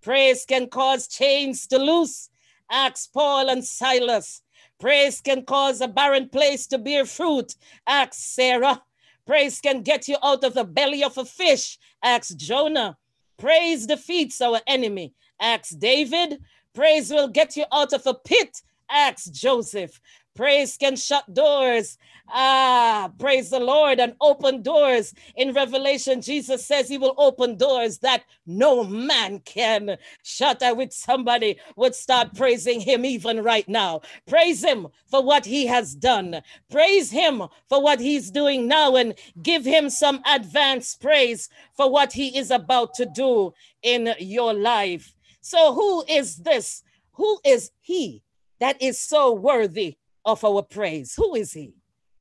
Praise can cause chains to loose. Ask Paul and Silas. Praise can cause a barren place to bear fruit. Ask Sarah. Praise can get you out of the belly of a fish. Ask Jonah. Praise defeats our enemy. Acts David. Praise will get you out of a pit. Acts Joseph. Praise can shut doors. Ah, praise the Lord and open doors. In Revelation, Jesus says he will open doors that no man can shut. I wish somebody would start praising him even right now. Praise him for what he has done. Praise him for what he's doing now and give him some advance praise for what he is about to do in your life. So, who is this? Who is he that is so worthy of our praise. Who is he?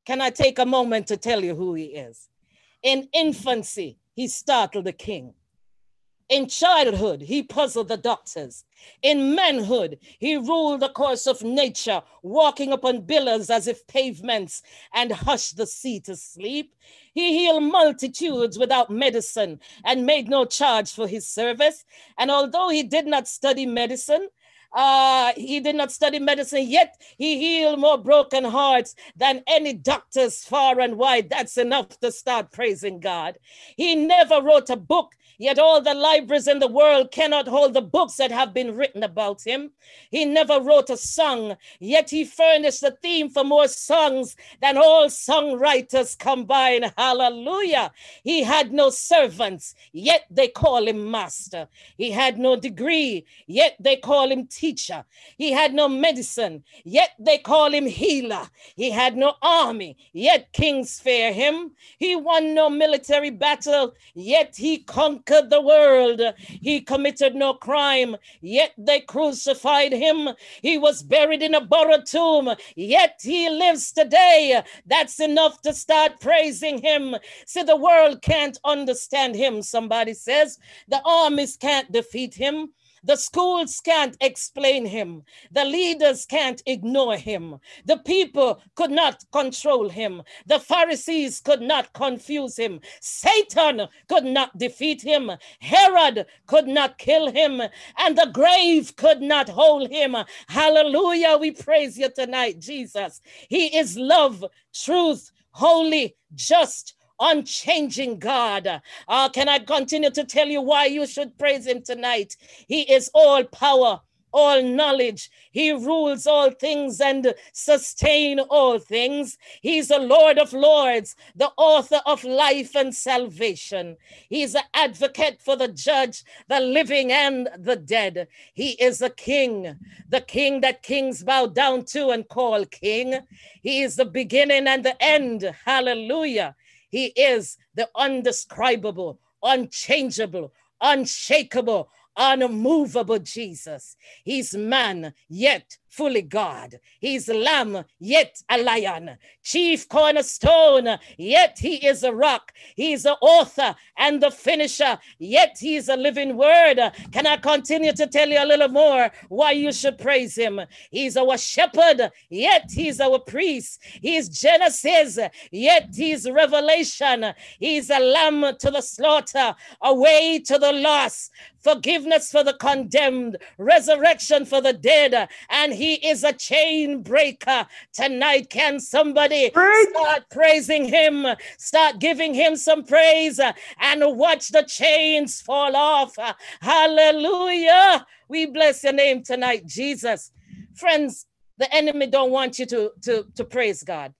Can I take a moment to tell you who he is? In infancy, he startled the king. In childhood, he puzzled the doctors. In manhood, he ruled the course of nature, walking upon billows as if pavements, and hushed the sea to sleep. He healed multitudes without medicine and made no charge for his service. And although he did not study medicine, uh, he did not study medicine, yet he healed more broken hearts than any doctors far and wide. That's enough to start praising God. He never wrote a book Yet all the libraries in the world cannot hold the books that have been written about him. He never wrote a song, yet he furnished the theme for more songs than all songwriters combined. Hallelujah. He had no servants, yet they call him master. He had no degree, yet they call him teacher. He had no medicine, yet they call him healer. He had no army, yet kings fear him. He won no military battle, yet he conquered the world. He committed no crime, yet they crucified him. He was buried in a borrowed tomb, yet he lives today. That's enough to start praising him. See, the world can't understand him, somebody says. The armies can't defeat him. The schools can't explain him. The leaders can't ignore him. The people could not control him. The Pharisees could not confuse him. Satan could not defeat him. Herod could not kill him. And the grave could not hold him. Hallelujah. We praise you tonight, Jesus. He is love, truth, holy, just, unchanging God. Uh, can I continue to tell you why you should praise Him tonight? He is all power. All knowledge. He rules all things and sustain all things. He's the Lord of Lords, the author of life and salvation. He's an advocate for the judge, the living and the dead. He is a king, the king that kings bow down to and call king. He is the beginning and the end. Hallelujah. He is the undescribable, unchangeable, unshakable, unmovable Jesus. He's man, yet fully God. He's lamb, yet a lion. Chief cornerstone, yet he is a rock. He's the author and the finisher, yet he's a living word. Can I continue to tell you a little more why you should praise him? He's our shepherd, yet he's our priest. He's Genesis, yet he's revelation. He's a lamb to the slaughter, a way to the lost, forgiveness for the condemned, resurrection for the dead, and he is a chain breaker. Tonight, can somebody Praise. start praising him? Start giving him some praise and watch the chains fall off. Hallelujah. We bless your name tonight, Jesus. Friends, the enemy don't want you to, to, to praise God.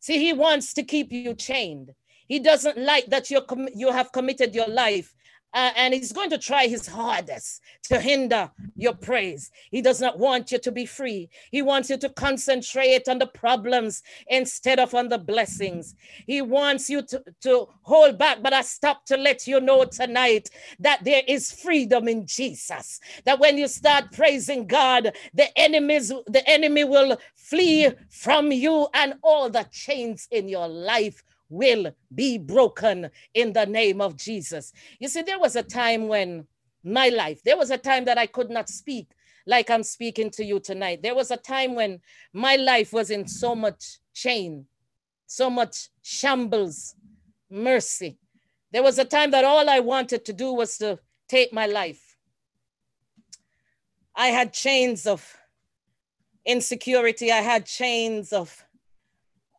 See, he wants to keep you chained. He doesn't like that you com- you have committed your life uh, and he's going to try his hardest to hinder your praise. He does not want you to be free. He wants you to concentrate on the problems instead of on the blessings. He wants you to, to hold back. But I stop to let you know tonight that there is freedom in Jesus. That when you start praising God, the enemies, the enemy will flee from you and all the chains in your life will be broken in the name of Jesus. You see, there was a time when my life, there was a time that I could not speak like I'm speaking to you tonight. There was a time when my life was in so much chain, so much shambles, mercy. There was a time that all I wanted to do was to take my life. I had chains of insecurity, I had chains of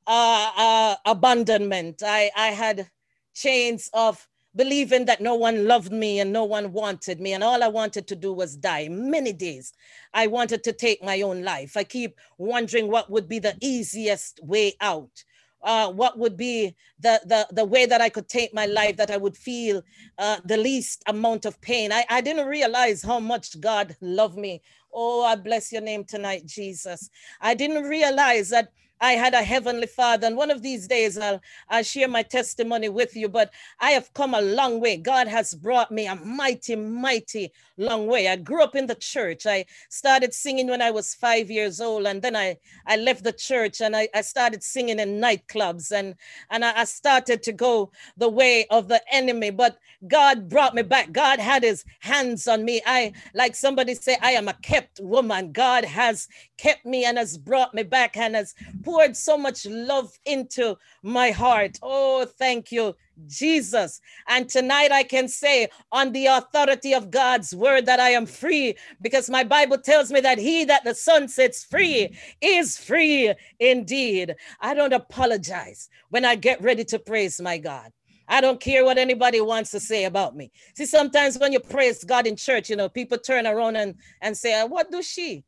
uh, uh, abandonment. I, I had chains of believing that no one loved me and no one wanted me, and all I wanted to do was die. Many days I wanted to take my own life. I keep wondering what would be the easiest way out. Uh, what would be the, the, the way that I could take my life that I would feel uh, the least amount of pain. I, I didn't realize how much God loved me. Oh, I bless your name tonight, Jesus. I didn't realize that I had a heavenly father. And one of these days, I'll, I'll share my testimony with you. But I have come a long way. God has brought me a mighty, mighty long way. I grew up in the church. I started singing when I was five years old. And then I, I left the church and I, I started singing in nightclubs. And, and I, I started to go the way of the enemy. But God brought me back. God had his hands on me. I, like somebody say, I am a kept woman. God has kept me and has brought me back and has poured so much love into my heart. Oh, thank you, Jesus. And tonight I can say, on the authority of God's word, that I am free because my Bible tells me that he that the Son sets free is free indeed. I don't apologize when I get ready to praise my God. I don't care what anybody wants to say about me. See, sometimes when you praise God in church, you know, people turn around and, and say, What does she?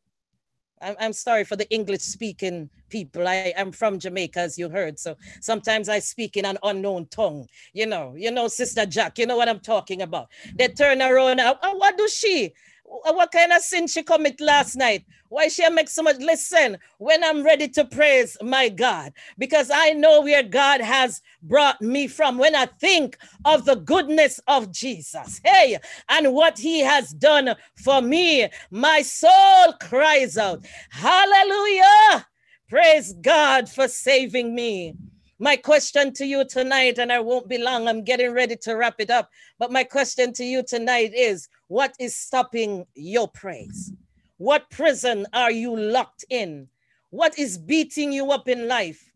I'm, I'm sorry for the English speaking people. I am from Jamaica, as you heard. So sometimes I speak in an unknown tongue. You know, you know, Sister Jack, you know what I'm talking about. They turn around, oh, what do she? Uh, what kind of sin she commit last night? Why she make so much? Listen, when I'm ready to praise my God, because I know where God has brought me from. When I think of the goodness of Jesus, hey, and what he has done for me, my soul cries out, Hallelujah! Praise God for saving me. My question to you tonight, and I won't be long, I'm getting ready to wrap it up. But my question to you tonight is what is stopping your praise? What prison are you locked in? What is beating you up in life?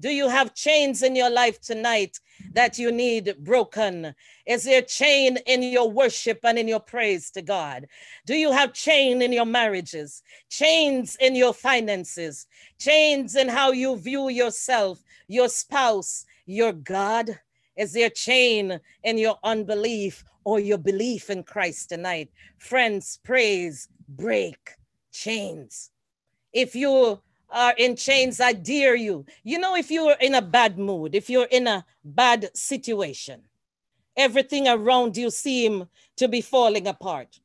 Do you have chains in your life tonight that you need broken? Is there chain in your worship and in your praise to God? Do you have chain in your marriages? Chains in your finances? Chains in how you view yourself, your spouse, your God? Is there chain in your unbelief or your belief in Christ tonight? Friends, praise, break chains. If you are in chains, I dare you. You know, if you're in a bad mood, if you're in a bad situation, everything around you seem to be falling apart.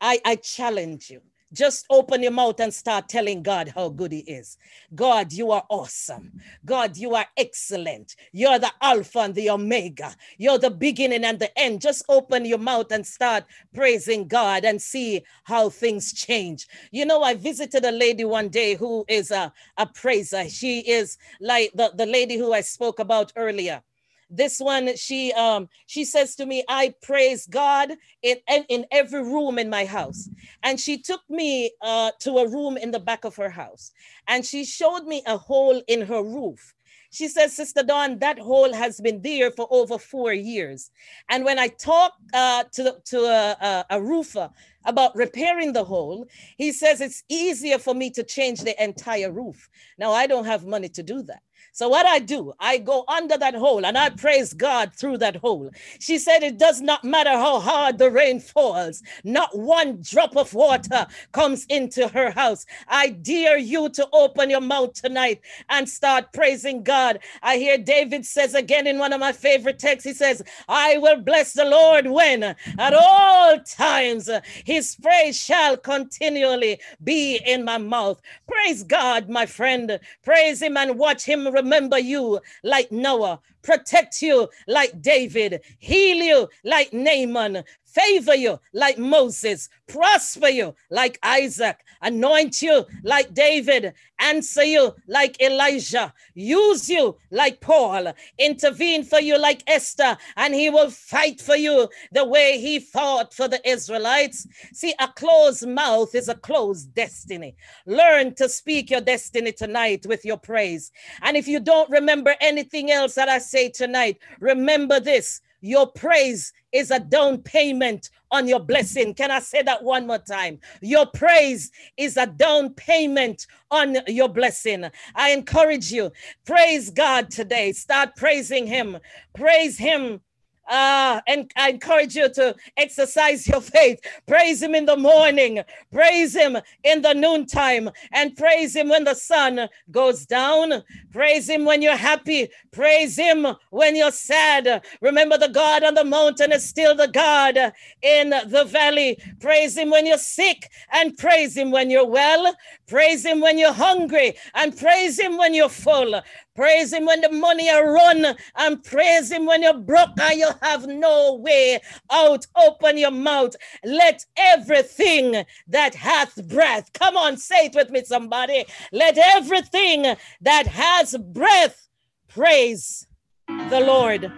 I, I challenge you just open your mouth and start telling God how good He is. God, you are awesome. God, you are excellent. You're the Alpha and the Omega. You're the beginning and the end. Just open your mouth and start praising God and see how things change. You know, I visited a lady one day who is a, a praiser. She is like the, the lady who I spoke about earlier this one she um she says to me i praise god in in every room in my house and she took me uh to a room in the back of her house and she showed me a hole in her roof she says, Sister Dawn, that hole has been there for over four years. And when I talk uh, to, to a, a, a roofer, about repairing the hole, he says it's easier for me to change the entire roof. Now, I don't have money to do that. So what I do, I go under that hole and I praise God through that hole. She said, It does not matter how hard the rain falls, not one drop of water comes into her house. I dare you to open your mouth tonight and start praising God. I hear David says again in one of my favorite texts, he says, I will bless the Lord when at all times his praise shall continually be in my mouth. Praise God, my friend. Praise him and watch him remember you like Noah, protect you like David, heal you like Naaman, favor you like Moses, prosper you like Isaac, anoint you like David, answer you like Elijah, use you like Paul, intervene for you like Esther, and he will fight for you the way he fought for the Israelites. See, a closed mouth is a closed destiny. Learn to speak your destiny tonight with your praise. And if you don't remember anything else that I say tonight, remember this your praise is a down payment on your blessing. Can I say that one more time? Your praise is a down payment on your blessing. I encourage you, praise God today. Start praising Him. Praise Him uh, and I encourage you to exercise your faith. Praise Him in the morning, praise Him in the noontime, and praise Him when the sun goes down. Praise Him when you're happy, praise Him when you're sad. Remember, the God on the mountain is still the God in the valley. Praise Him when you're sick, and praise Him when you're well. Praise Him when you're hungry, and praise Him when you're full. Praise him when the money are run and praise him when you're broke and you have no way out. Open your mouth. Let everything that hath breath, come on, say it with me, somebody. Let everything that has breath praise the Lord.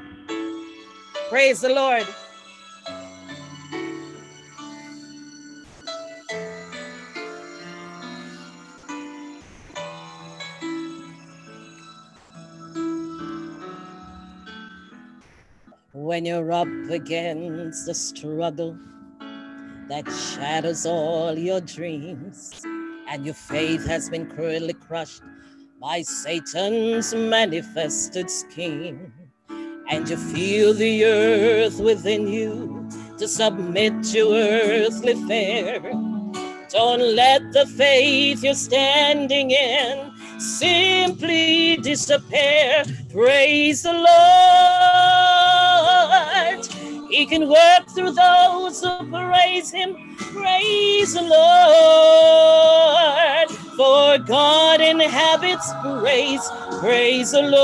Praise the Lord. When you're up against the struggle that shatters all your dreams, and your faith has been cruelly crushed by Satan's manifested scheme, and you feel the earth within you to submit to earthly fare. Don't let the faith you're standing in simply disappear. Praise the Lord. He can work through those who praise Him. Praise the Lord. For God inhabits praise. Praise the Lord.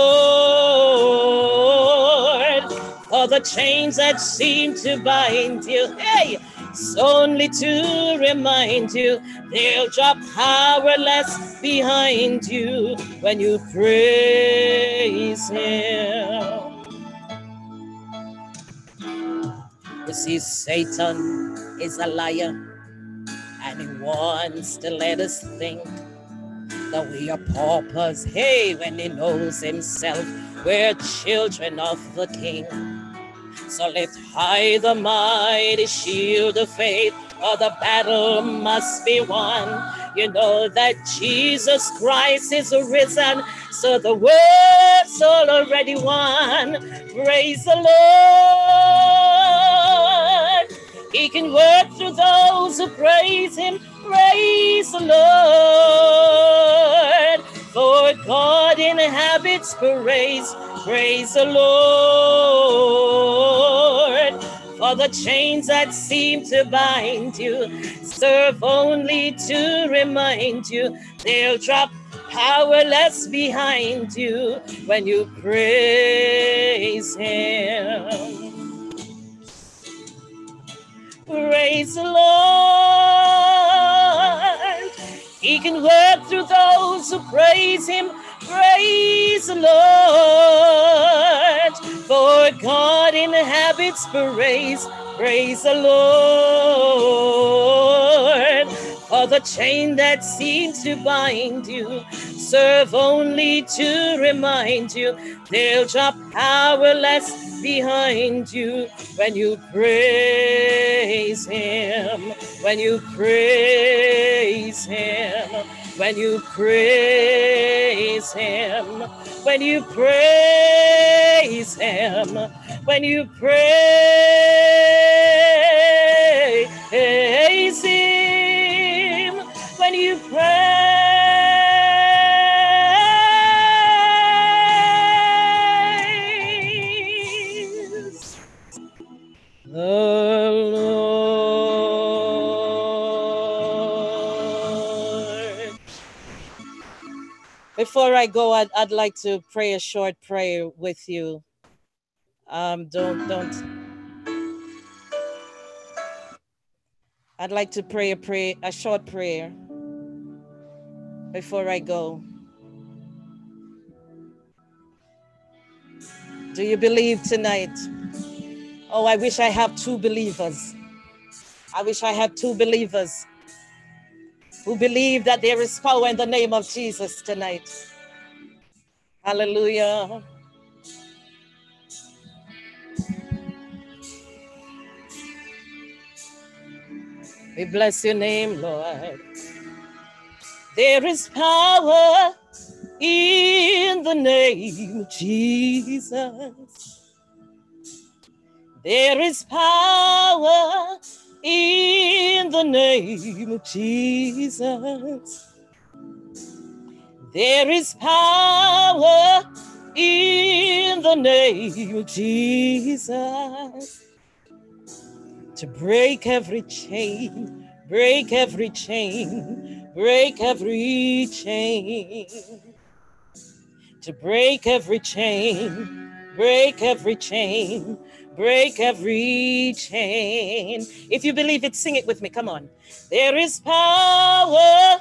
For the chains that seem to bind you. Hey! It's only to remind you they'll drop powerless behind you when you praise Him. You see, Satan is a liar and he wants to let us think that we are paupers. Hey, when he knows himself, we're children of the King. So lift high the mighty shield of faith, for the battle must be won. You know that Jesus Christ is risen, so the world's all already won. Praise the Lord. He can work through those who praise Him. Praise the Lord. For God inhabits praise. Praise the Lord. For the chains that seem to bind you serve only to remind you they'll drop powerless behind you when you praise Him. Praise the Lord. He can work through those who praise Him. Praise the Lord. For God inhabits praise. Praise the Lord. For the chain that seems to bind you serve only to remind you they'll drop powerless behind you when you praise Him. when you praise Him, when you praise Him, when you praise Him, when you praise I go, I'd, I'd like to pray a short prayer with you. Um, don't, don't. I'd like to pray a prayer, a short prayer before I go. Do you believe tonight? Oh, I wish I have two believers. I wish I had two believers who believe that there is power in the name of Jesus tonight. Hallelujah. We bless your name, Lord. There is power in the name of Jesus. There is power in the name of Jesus. There is power in the name of Jesus to break every chain, break every chain, break every chain. To break every chain, break every chain, break every chain. If you believe it, sing it with me. Come on. There is power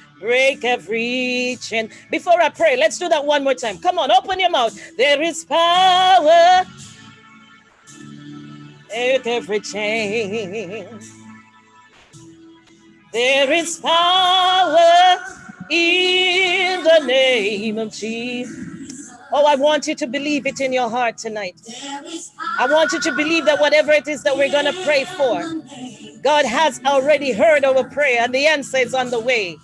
break every chain. Before I pray, let's do that one more time. Come on, open your mouth. There is power. Break every chain. There is power in the name of Jesus. Oh, I want you to believe it in your heart tonight. I want you to believe that whatever it is that we're going to pray for, God has already heard our prayer and the answer is on the way.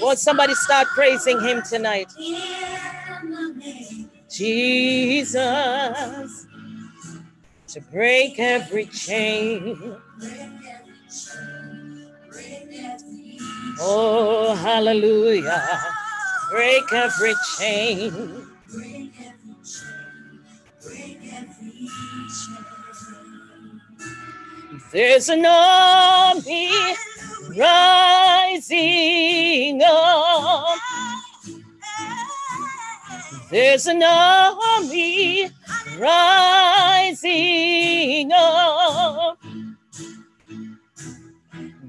Will somebody start praising Him tonight? Jesus, to break every chain. Oh, hallelujah. Break every chain. There's an army rising up. There's an army rising up.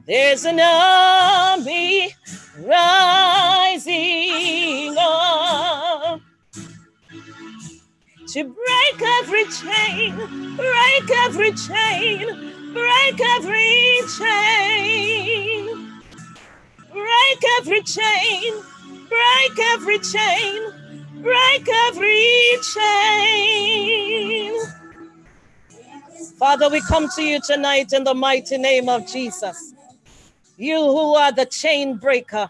There's an army rising up to break every chain, break every chain, break every chain, break every chain, break every chain, break every chain. Father, we come to you tonight in the mighty name of Jesus. You who are the chain breaker,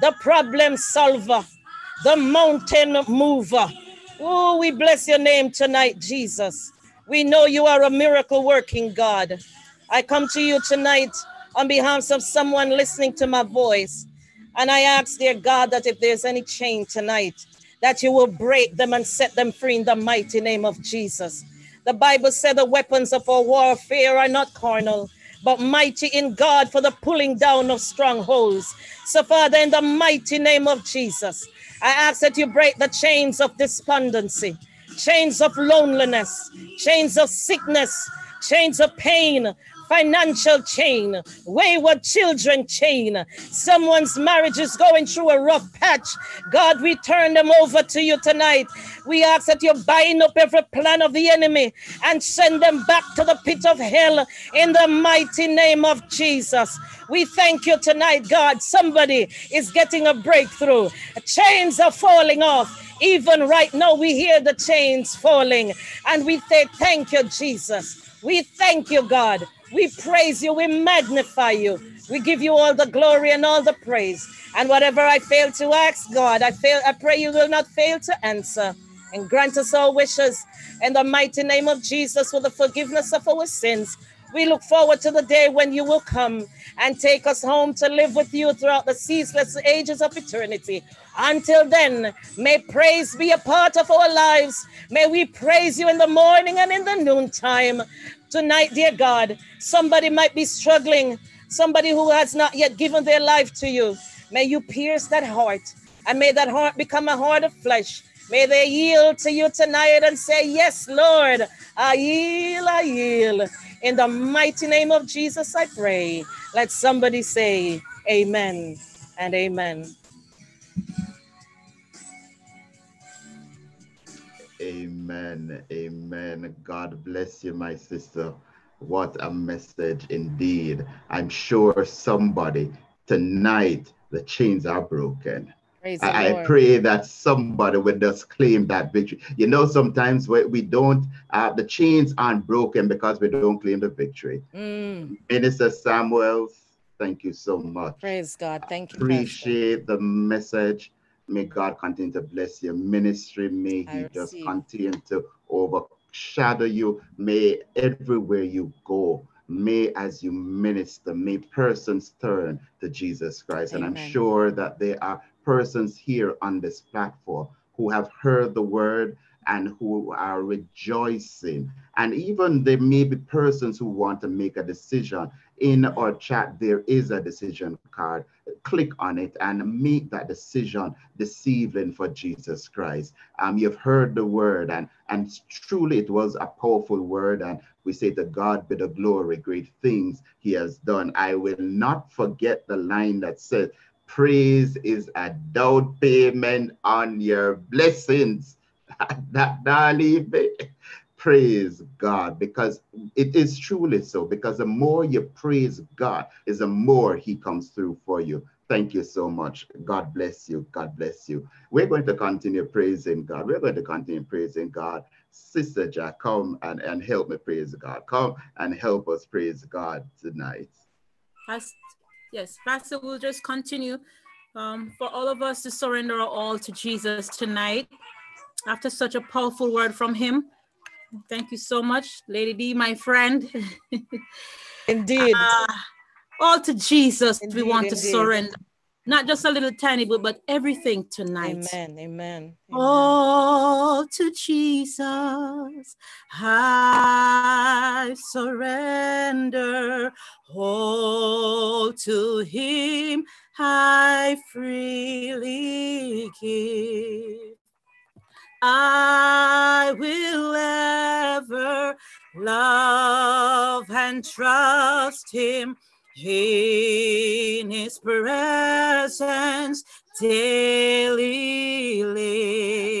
the problem solver, the mountain mover. Oh, we bless your name tonight, Jesus. We know you are a miracle working God. I come to you tonight on behalf of someone listening to my voice. And I ask, dear God, that if there's any chain tonight, that you will break them and set them free in the mighty name of Jesus. The Bible said the weapons of our warfare are not carnal, but mighty in God for the pulling down of strongholds. So, Father, in the mighty name of Jesus, I ask that you break the chains of despondency, chains of loneliness, chains of sickness, chains of pain. financial chain, wayward children chain. Someone's marriage is going through a rough patch. God, we turn them over to you tonight. We ask that you bind up every plan of the enemy and send them back to the pit of hell in the mighty name of Jesus. We thank you tonight, God. Somebody is getting a breakthrough. Chains are falling off. Even right now, we hear the chains falling. And we say, Thank you, Jesus. We thank you, God. We praise you. We magnify you. We give you all the glory and all the praise. And whatever I fail to ask, God, I fail. I pray you will not fail to answer and grant us our wishes in the mighty name of Jesus for the forgiveness of our sins. We look forward to the day when you will come and take us home to live with you throughout the ceaseless ages of eternity. Until then, may praise be a part of our lives. May we praise you in the morning and in the noontime. Tonight, dear God, somebody might be struggling, somebody who has not yet given their life to you. May you pierce that heart and may that heart become a heart of flesh. May they yield to you tonight and say, Yes, Lord, I yield, I yield. In the mighty name of Jesus, I pray. Let somebody say, Amen and Amen. Amen. Amen. God bless you, my sister. What a message indeed. I'm sure somebody tonight, the chains are broken. I, I, pray that somebody will just claim that victory. You know, sometimes we, we don't, uh, the chains aren't broken because we don't claim the victory. Mm. Minister Samuels, thank you so much. Praise God. Thank you. Appreciate Pastor. the message. May God continue to bless your ministry. May He just continue to overshadow you. May everywhere you go, may as you minister, may persons turn to Jesus Christ. Amen. And I'm sure that there are persons here on this platform who have heard the word and who are rejoicing. And even there may be persons who want to make a decision. In our chat, there is a decision card. Click on it and make that decision this evening for Jesus Christ. Um, you've heard the word, and, and truly it was a powerful word. And we say to God be the glory, great things he has done. I will not forget the line that says, Praise is a down payment on your blessings. that darling, praise God because it is truly so. Because the more you praise God, is the more He comes through for you. Thank you so much. God bless you. God bless you. We're going to continue praising God. We're going to continue praising God. Sister Jack, come and, and help me praise God. Come and help us praise God tonight. Yes, Pastor we'll just continue um, for all of us to surrender all to Jesus tonight after such a powerful word from him. Thank you so much, Lady D, my friend. Indeed. Uh, all to Jesus, indeed, we want indeed. to surrender not just a little tiny bit, but everything tonight. Amen. Amen. All to Jesus, I surrender. All to Him, I freely give. I will ever love and trust Him in his presence daily live.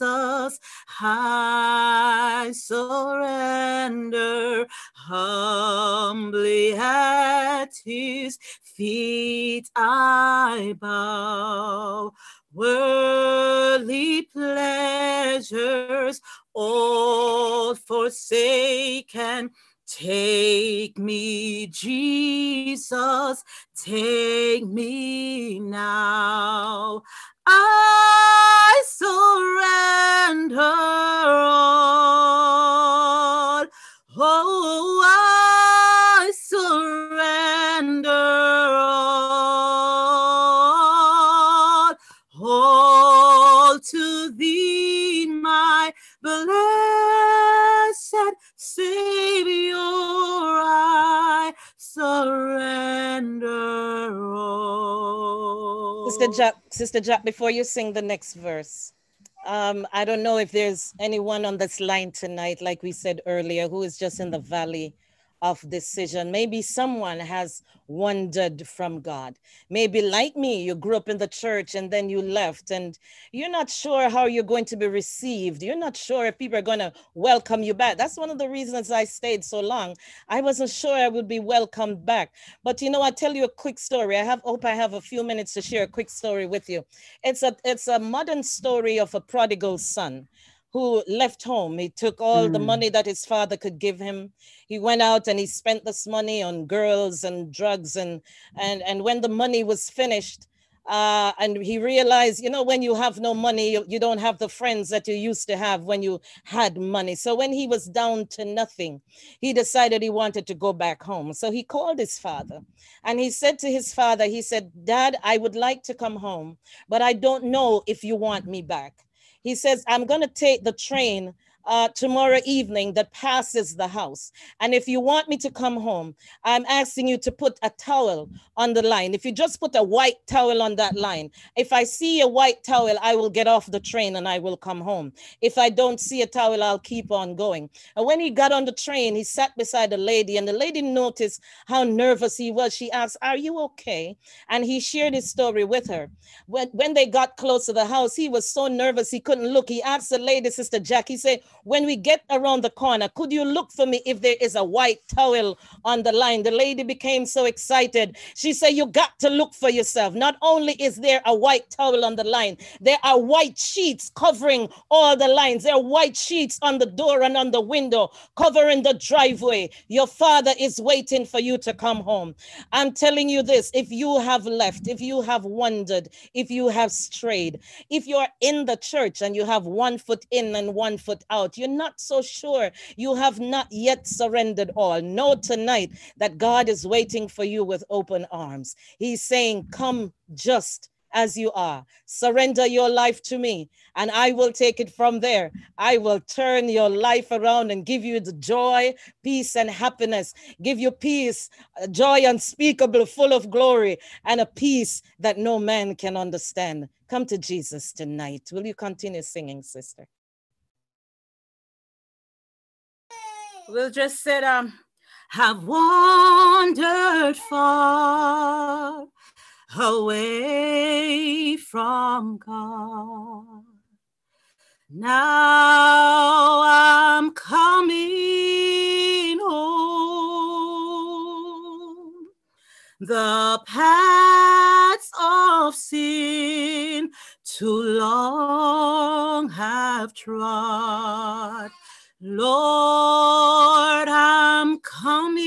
Jesus I surrender, humbly at his feet I bow. Worldly pleasures all forsaken. Take me, Jesus, take me now. I surrender all. Oh, I surrender all. Sister Jack, Sister Jack, before you sing the next verse, um, I don't know if there's anyone on this line tonight, like we said earlier, who is just in the valley of decision. Maybe someone has wandered from God. Maybe, like me, you grew up in the church and then you left, and you're not sure how you're going to be received. You're not sure if people are going to welcome you back. That's one of the reasons I stayed so long. I wasn't sure I would be welcomed back. But you know, I tell you a quick story. I have hope I have a few minutes to share a quick story with you. It's a it's a modern story of a prodigal son who left home. He took all mm. the money that his father could give him. He went out and he spent this money on girls and drugs. And and and when the money was finished, uh, and he realized, you know, when you have no money, you, you don't have the friends that you used to have when you had money. So when he was down to nothing, he decided he wanted to go back home. So he called his father and he said to his father, he said, Dad, I would like to come home, but I don't know if you want me back. He says, I'm going to take the train uh, tomorrow evening that passes the house. And if you want me to come home, I'm asking you to put a towel on the line. If you just put a white towel on that line, if I see a white towel, I will get off the train and I will come home. If I don't see a towel, I'll keep on going. And when he got on the train, he sat beside a lady, and the lady noticed how nervous he was. She asked, Are you okay? And he shared his story with her. When, when they got close to the house, he was so nervous he couldn't look. He asked the lady, Sister Jack, he said, when we get around the corner, could you look for me if there is a white towel on the line? The lady became so excited. She said, You got to look for yourself. Not only is there a white towel on the line, there are white sheets covering all the lines. There are white sheets on the door and on the window, covering the driveway. Your father is waiting for you to come home. I'm telling you this if you have left, if you have wandered, if you have strayed, if you're in the church and you have one foot in and one foot out, out, you're not so sure, you have not yet surrendered all. Know tonight that God is waiting for you with open arms. He's saying, Come just as you are. Surrender your life to me, and I will take it from there. I will turn your life around and give you the joy, peace, and happiness. Give you peace, joy unspeakable, full of glory, and a peace that no man can understand. Come to Jesus tonight. Will you continue singing, sister? We'll just sit um have wandered far away from God. Now I'm coming home. The paths of sin too long have trod Lord, I'm coming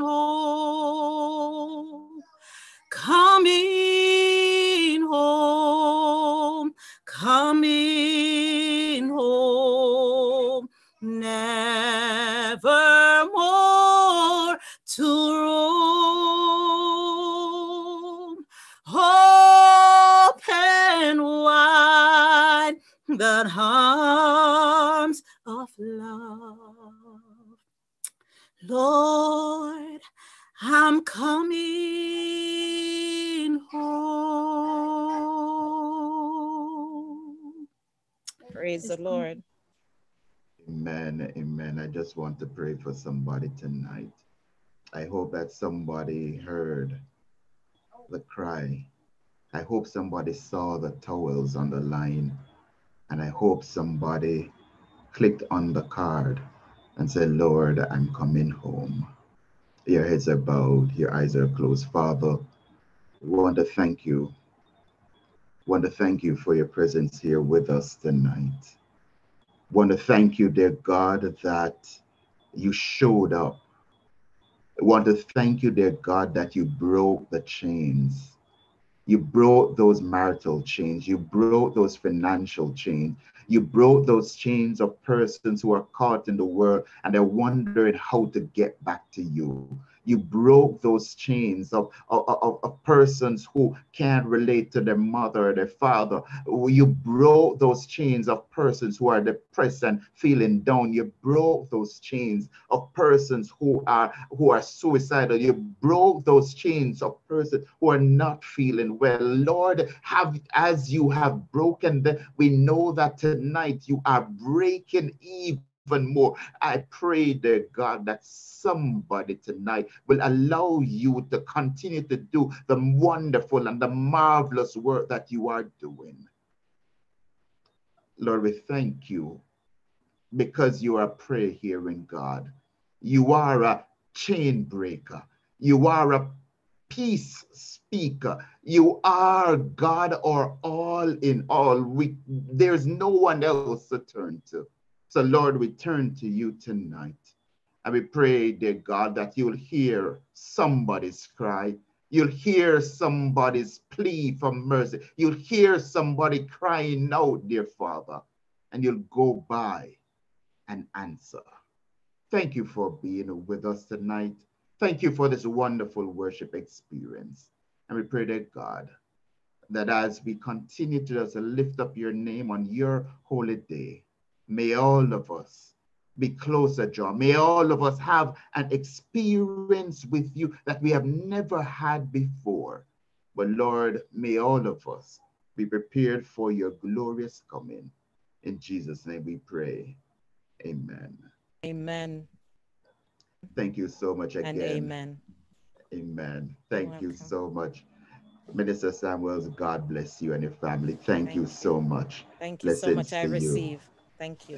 home, coming Lord, I'm coming home. Praise the Lord. Amen. Amen. I just want to pray for somebody tonight. I hope that somebody heard the cry. I hope somebody saw the towels on the line and I hope somebody clicked on the card and say, Lord, I'm coming home. Your heads are bowed, your eyes are closed. Father, we want to thank you. We want to thank you for your presence here with us tonight. We want to thank you, dear God, that you showed up. We want to thank you, dear God, that you broke the chains you broke those marital chains. You broke those financial chains. You broke those chains of persons who are caught in the world and they're wondering how to get back to you. You broke those chains of, of, of, persons who can't relate to their mother or their father. You broke those chains of persons who are depressed and feeling down. You broke those chains of persons who are who are suicidal. You broke those chains of persons who are not feeling well. Lord, have as you have broken them, we know that tonight you are breaking even even more. I pray, dear God, that somebody tonight will allow you to continue to do the wonderful and the marvelous work that you are doing. Lord, we thank you because you are a prayer hearing God. You are a chain breaker. You are a peace speaker. You are God or all in all. We, there's no one else to turn to. So, Lord, we turn to you tonight. And we pray, dear God, that you'll hear somebody's cry. You'll hear somebody's plea for mercy. You'll hear somebody crying out, dear Father, and you'll go by and answer. Thank you for being with us tonight. Thank you for this wonderful worship experience. And we pray, dear God, that as we continue to just lift up your name on your holy day, May all of us be closer, John. May all of us have an experience with you that we have never had before. But Lord, may all of us be prepared for your glorious coming. In Jesus' name we pray. Amen. Amen. Thank you so much again. And amen. Amen. Thank you so much. Minister Samuels, God bless you and your family. Thank, Thank you so much. Thank you Blessings so much. I receive. You. Thank you.